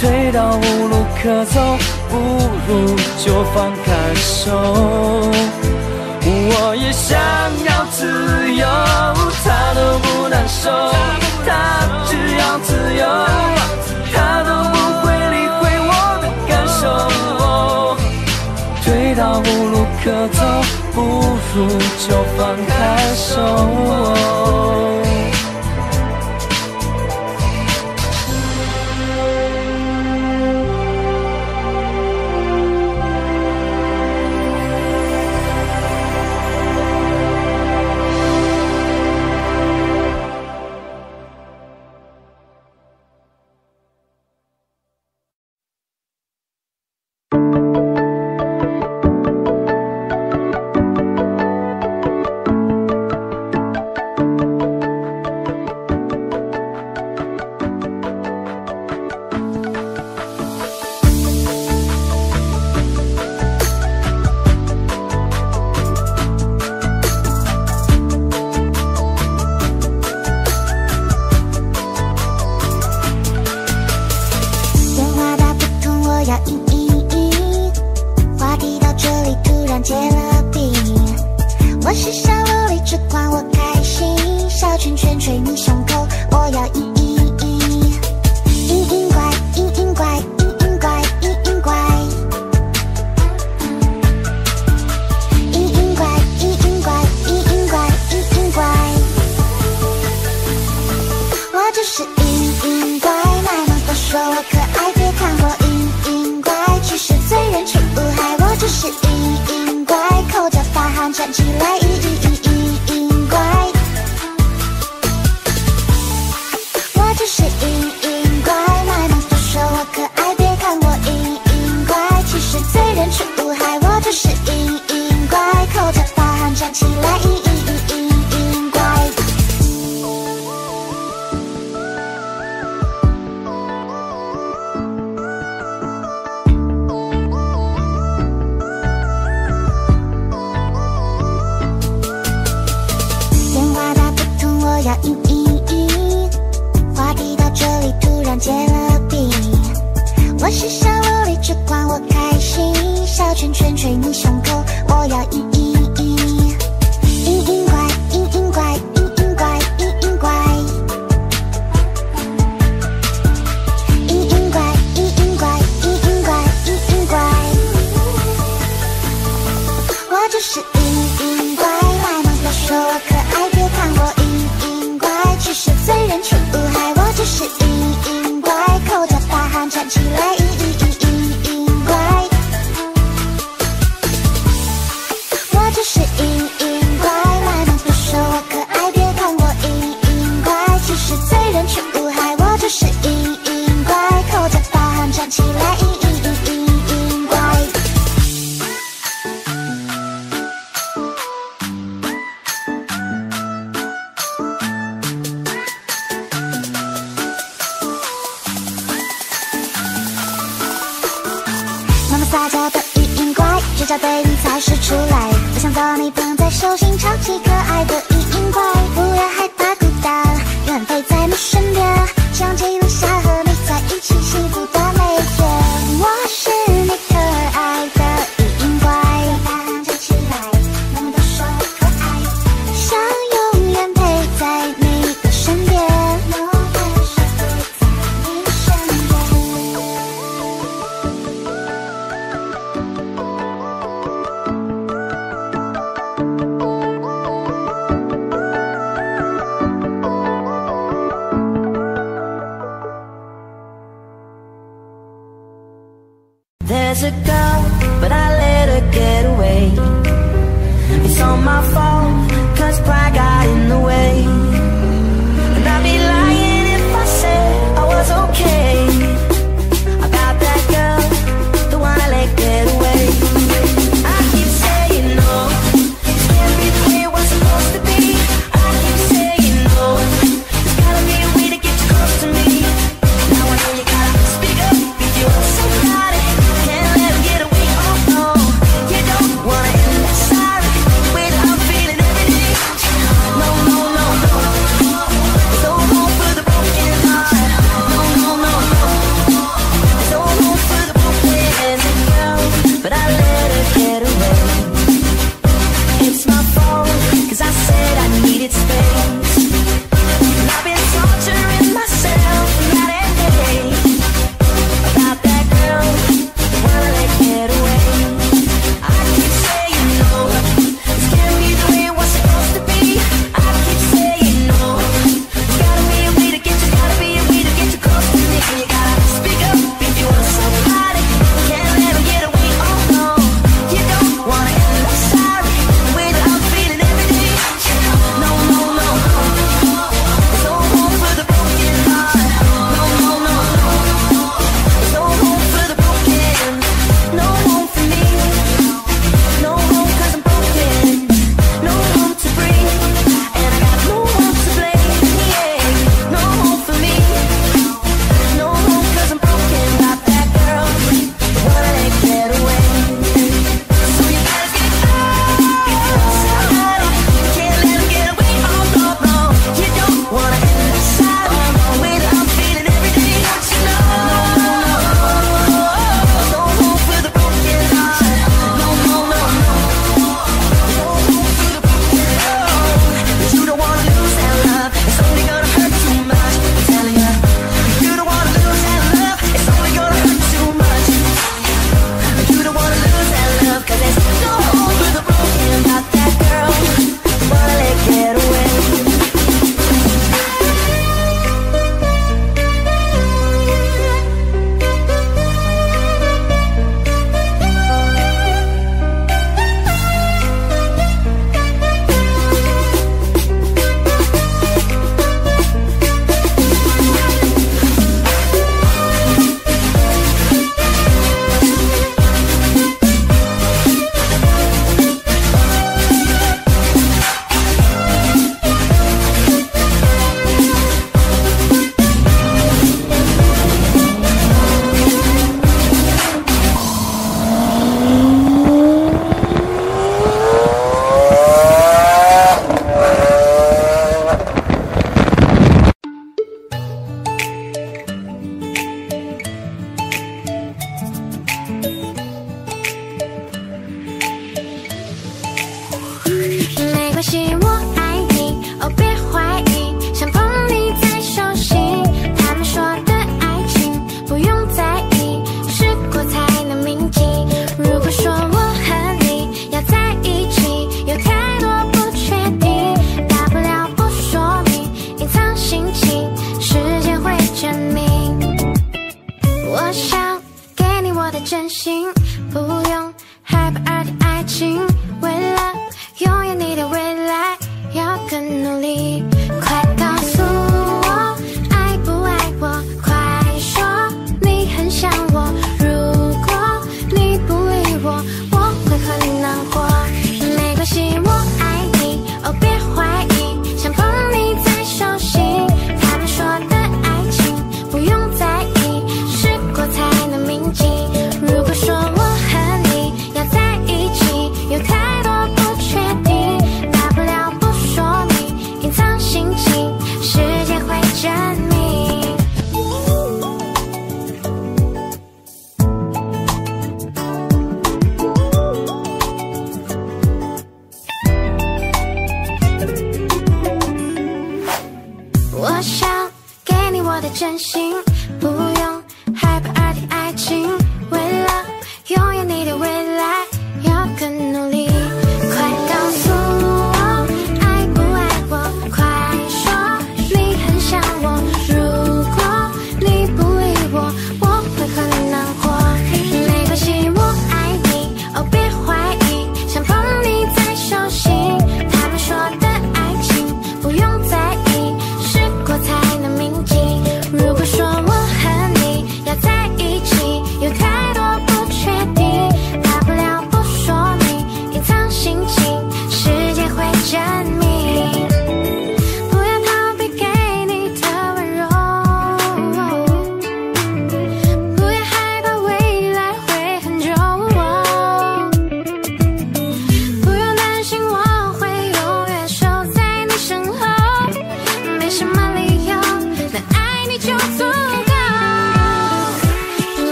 退到无路可走，不如就放开手。我也想要自由，他都不难受，他只要自由，他都不会理会我的感受。退到无路可走，不如就放开手。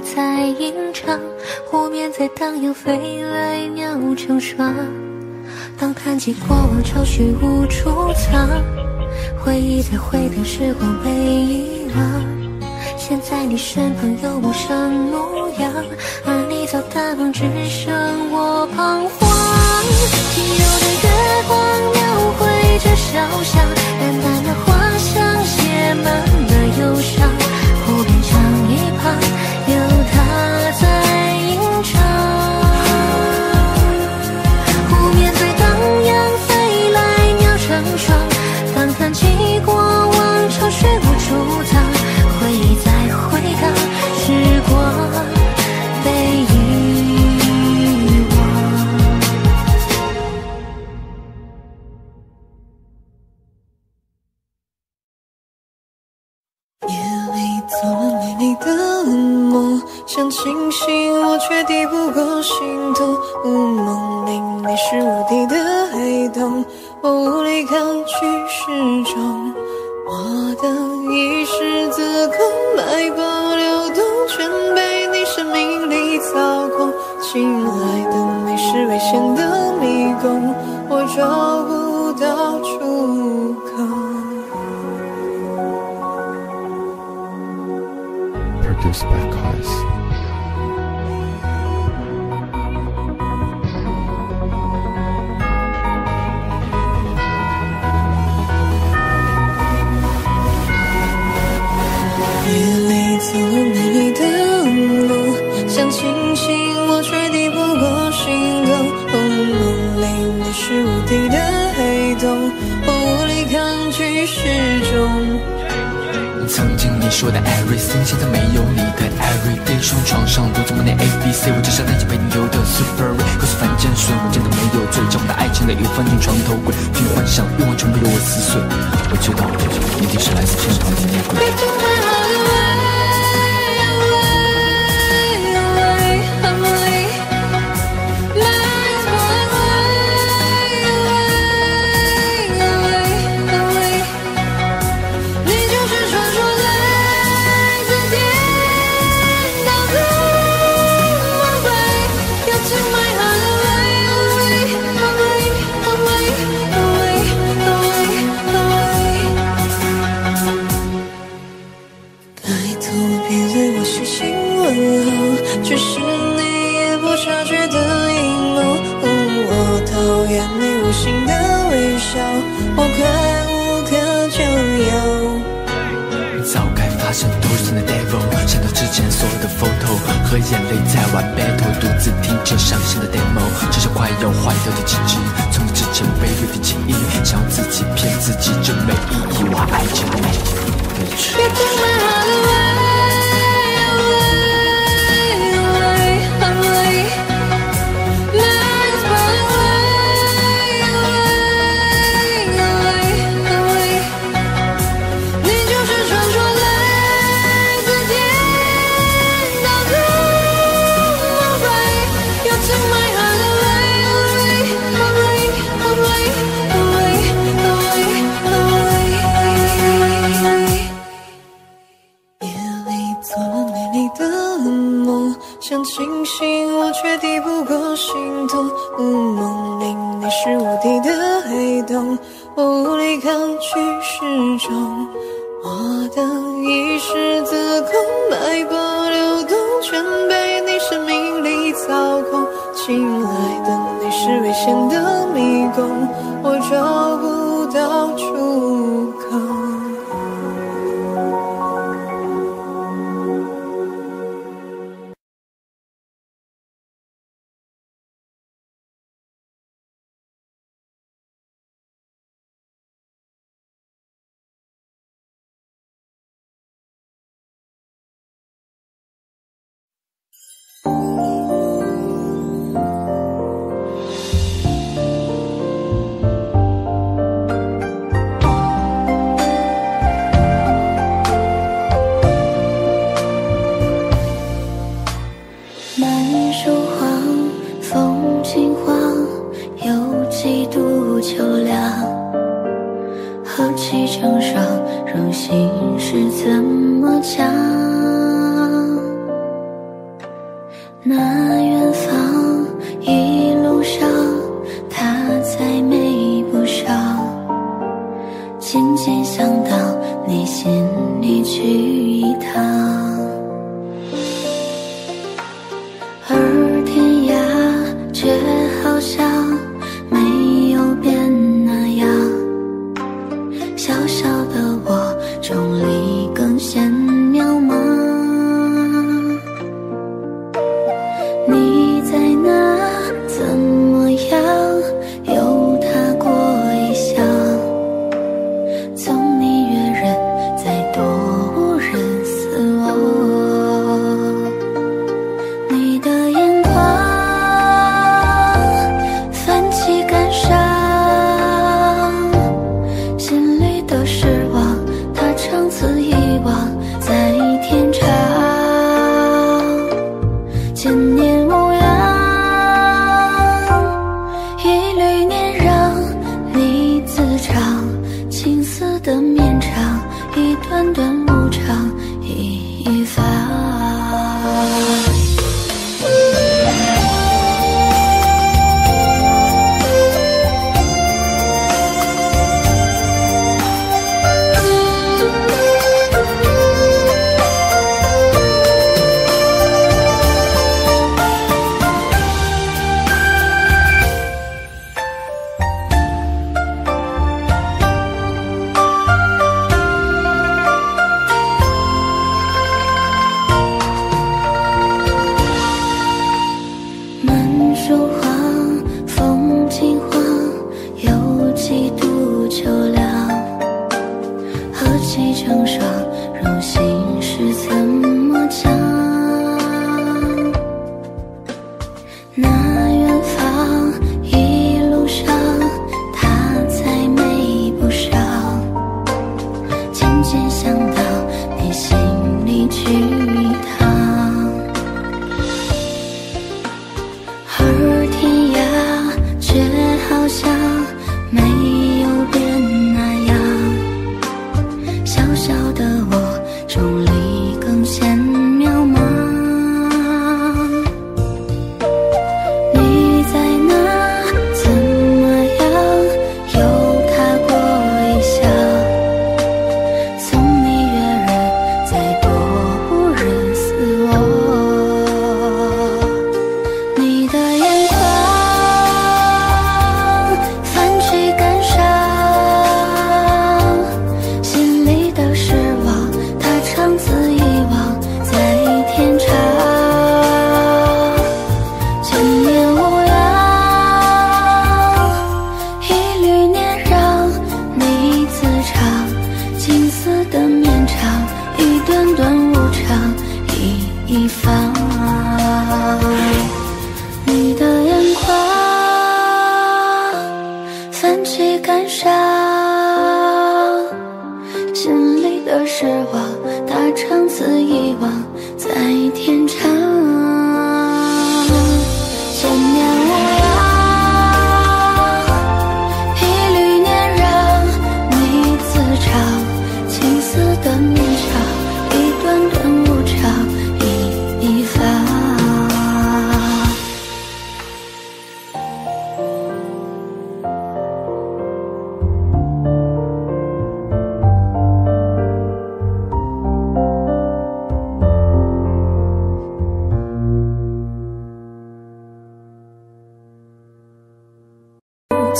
在吟唱湖面在荡漾飞来鸟成双当谈及过往愁绪无处藏回忆在回荡时光被遗忘。现在你身旁有无声模样而你走的只剩我彷徨。轻柔的月光描绘着小巷淡淡的花香写满如。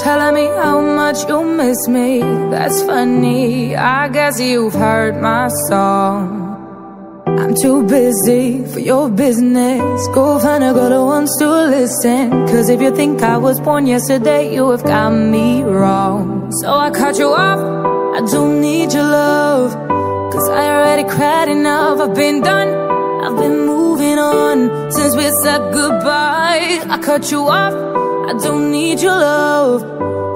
Telling me how much you miss me. That's funny. I guess you've heard my song. I'm too busy for your business. Go find a girl who wants to listen. Cause if you think I was born yesterday, you have got me wrong. So I cut you off. I don't need your love. Cause I already cried enough. I've been done. I've been moving on since we said goodbye. I cut you off. I don't need your love.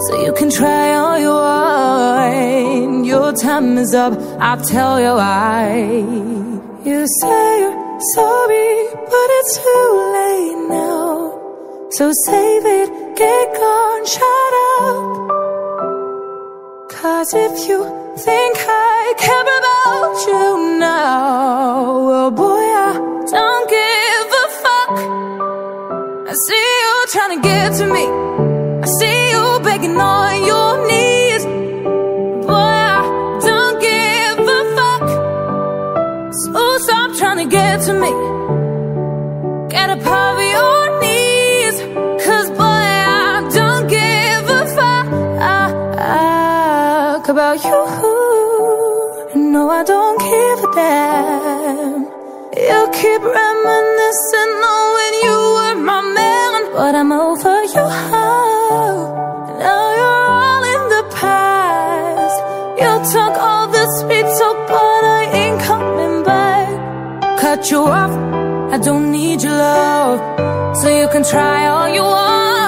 So you can try all you want. Your time is up. I'll tell you why. You say you're sorry, but it's too late now. So save it, get gone, shut up. Cause if you think I care about you now, well, boy, I don't give a fuck. I see you trying to get to me. I see you begging on your knees. Boy, I don't give a fuck. So stop trying to get to me. Get up off your knees. Cause boy, I don't give a fuck about you. No, I don't give a damn. You keep reminiscing on when you but I'm over you. Now you're all in the past. You took all the sweet talk, but I ain't coming back. Cut you off, I don't need your love, so you can try all you want.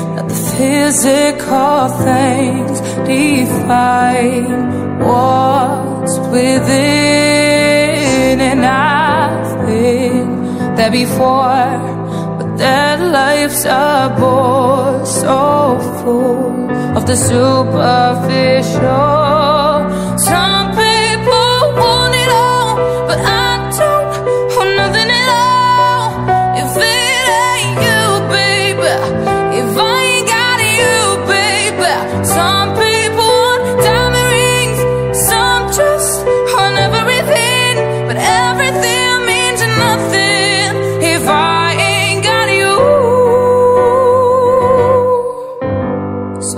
physical things define what's within, and I've been there before, but that life's a bore so full of the superficial. Some people want it all, but I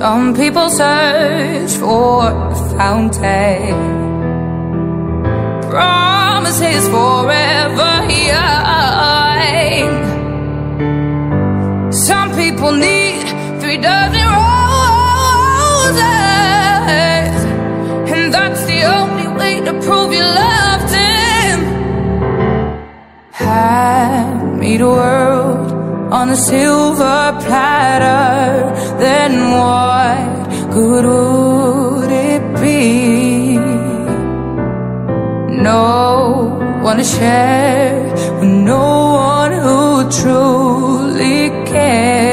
Some people search for a fountain, promises forever young. Some people need three dozen roses, and that's the only way to prove you loved him. Hand me the world on a silver platter, then what good would it be? No one to share with no one who truly cares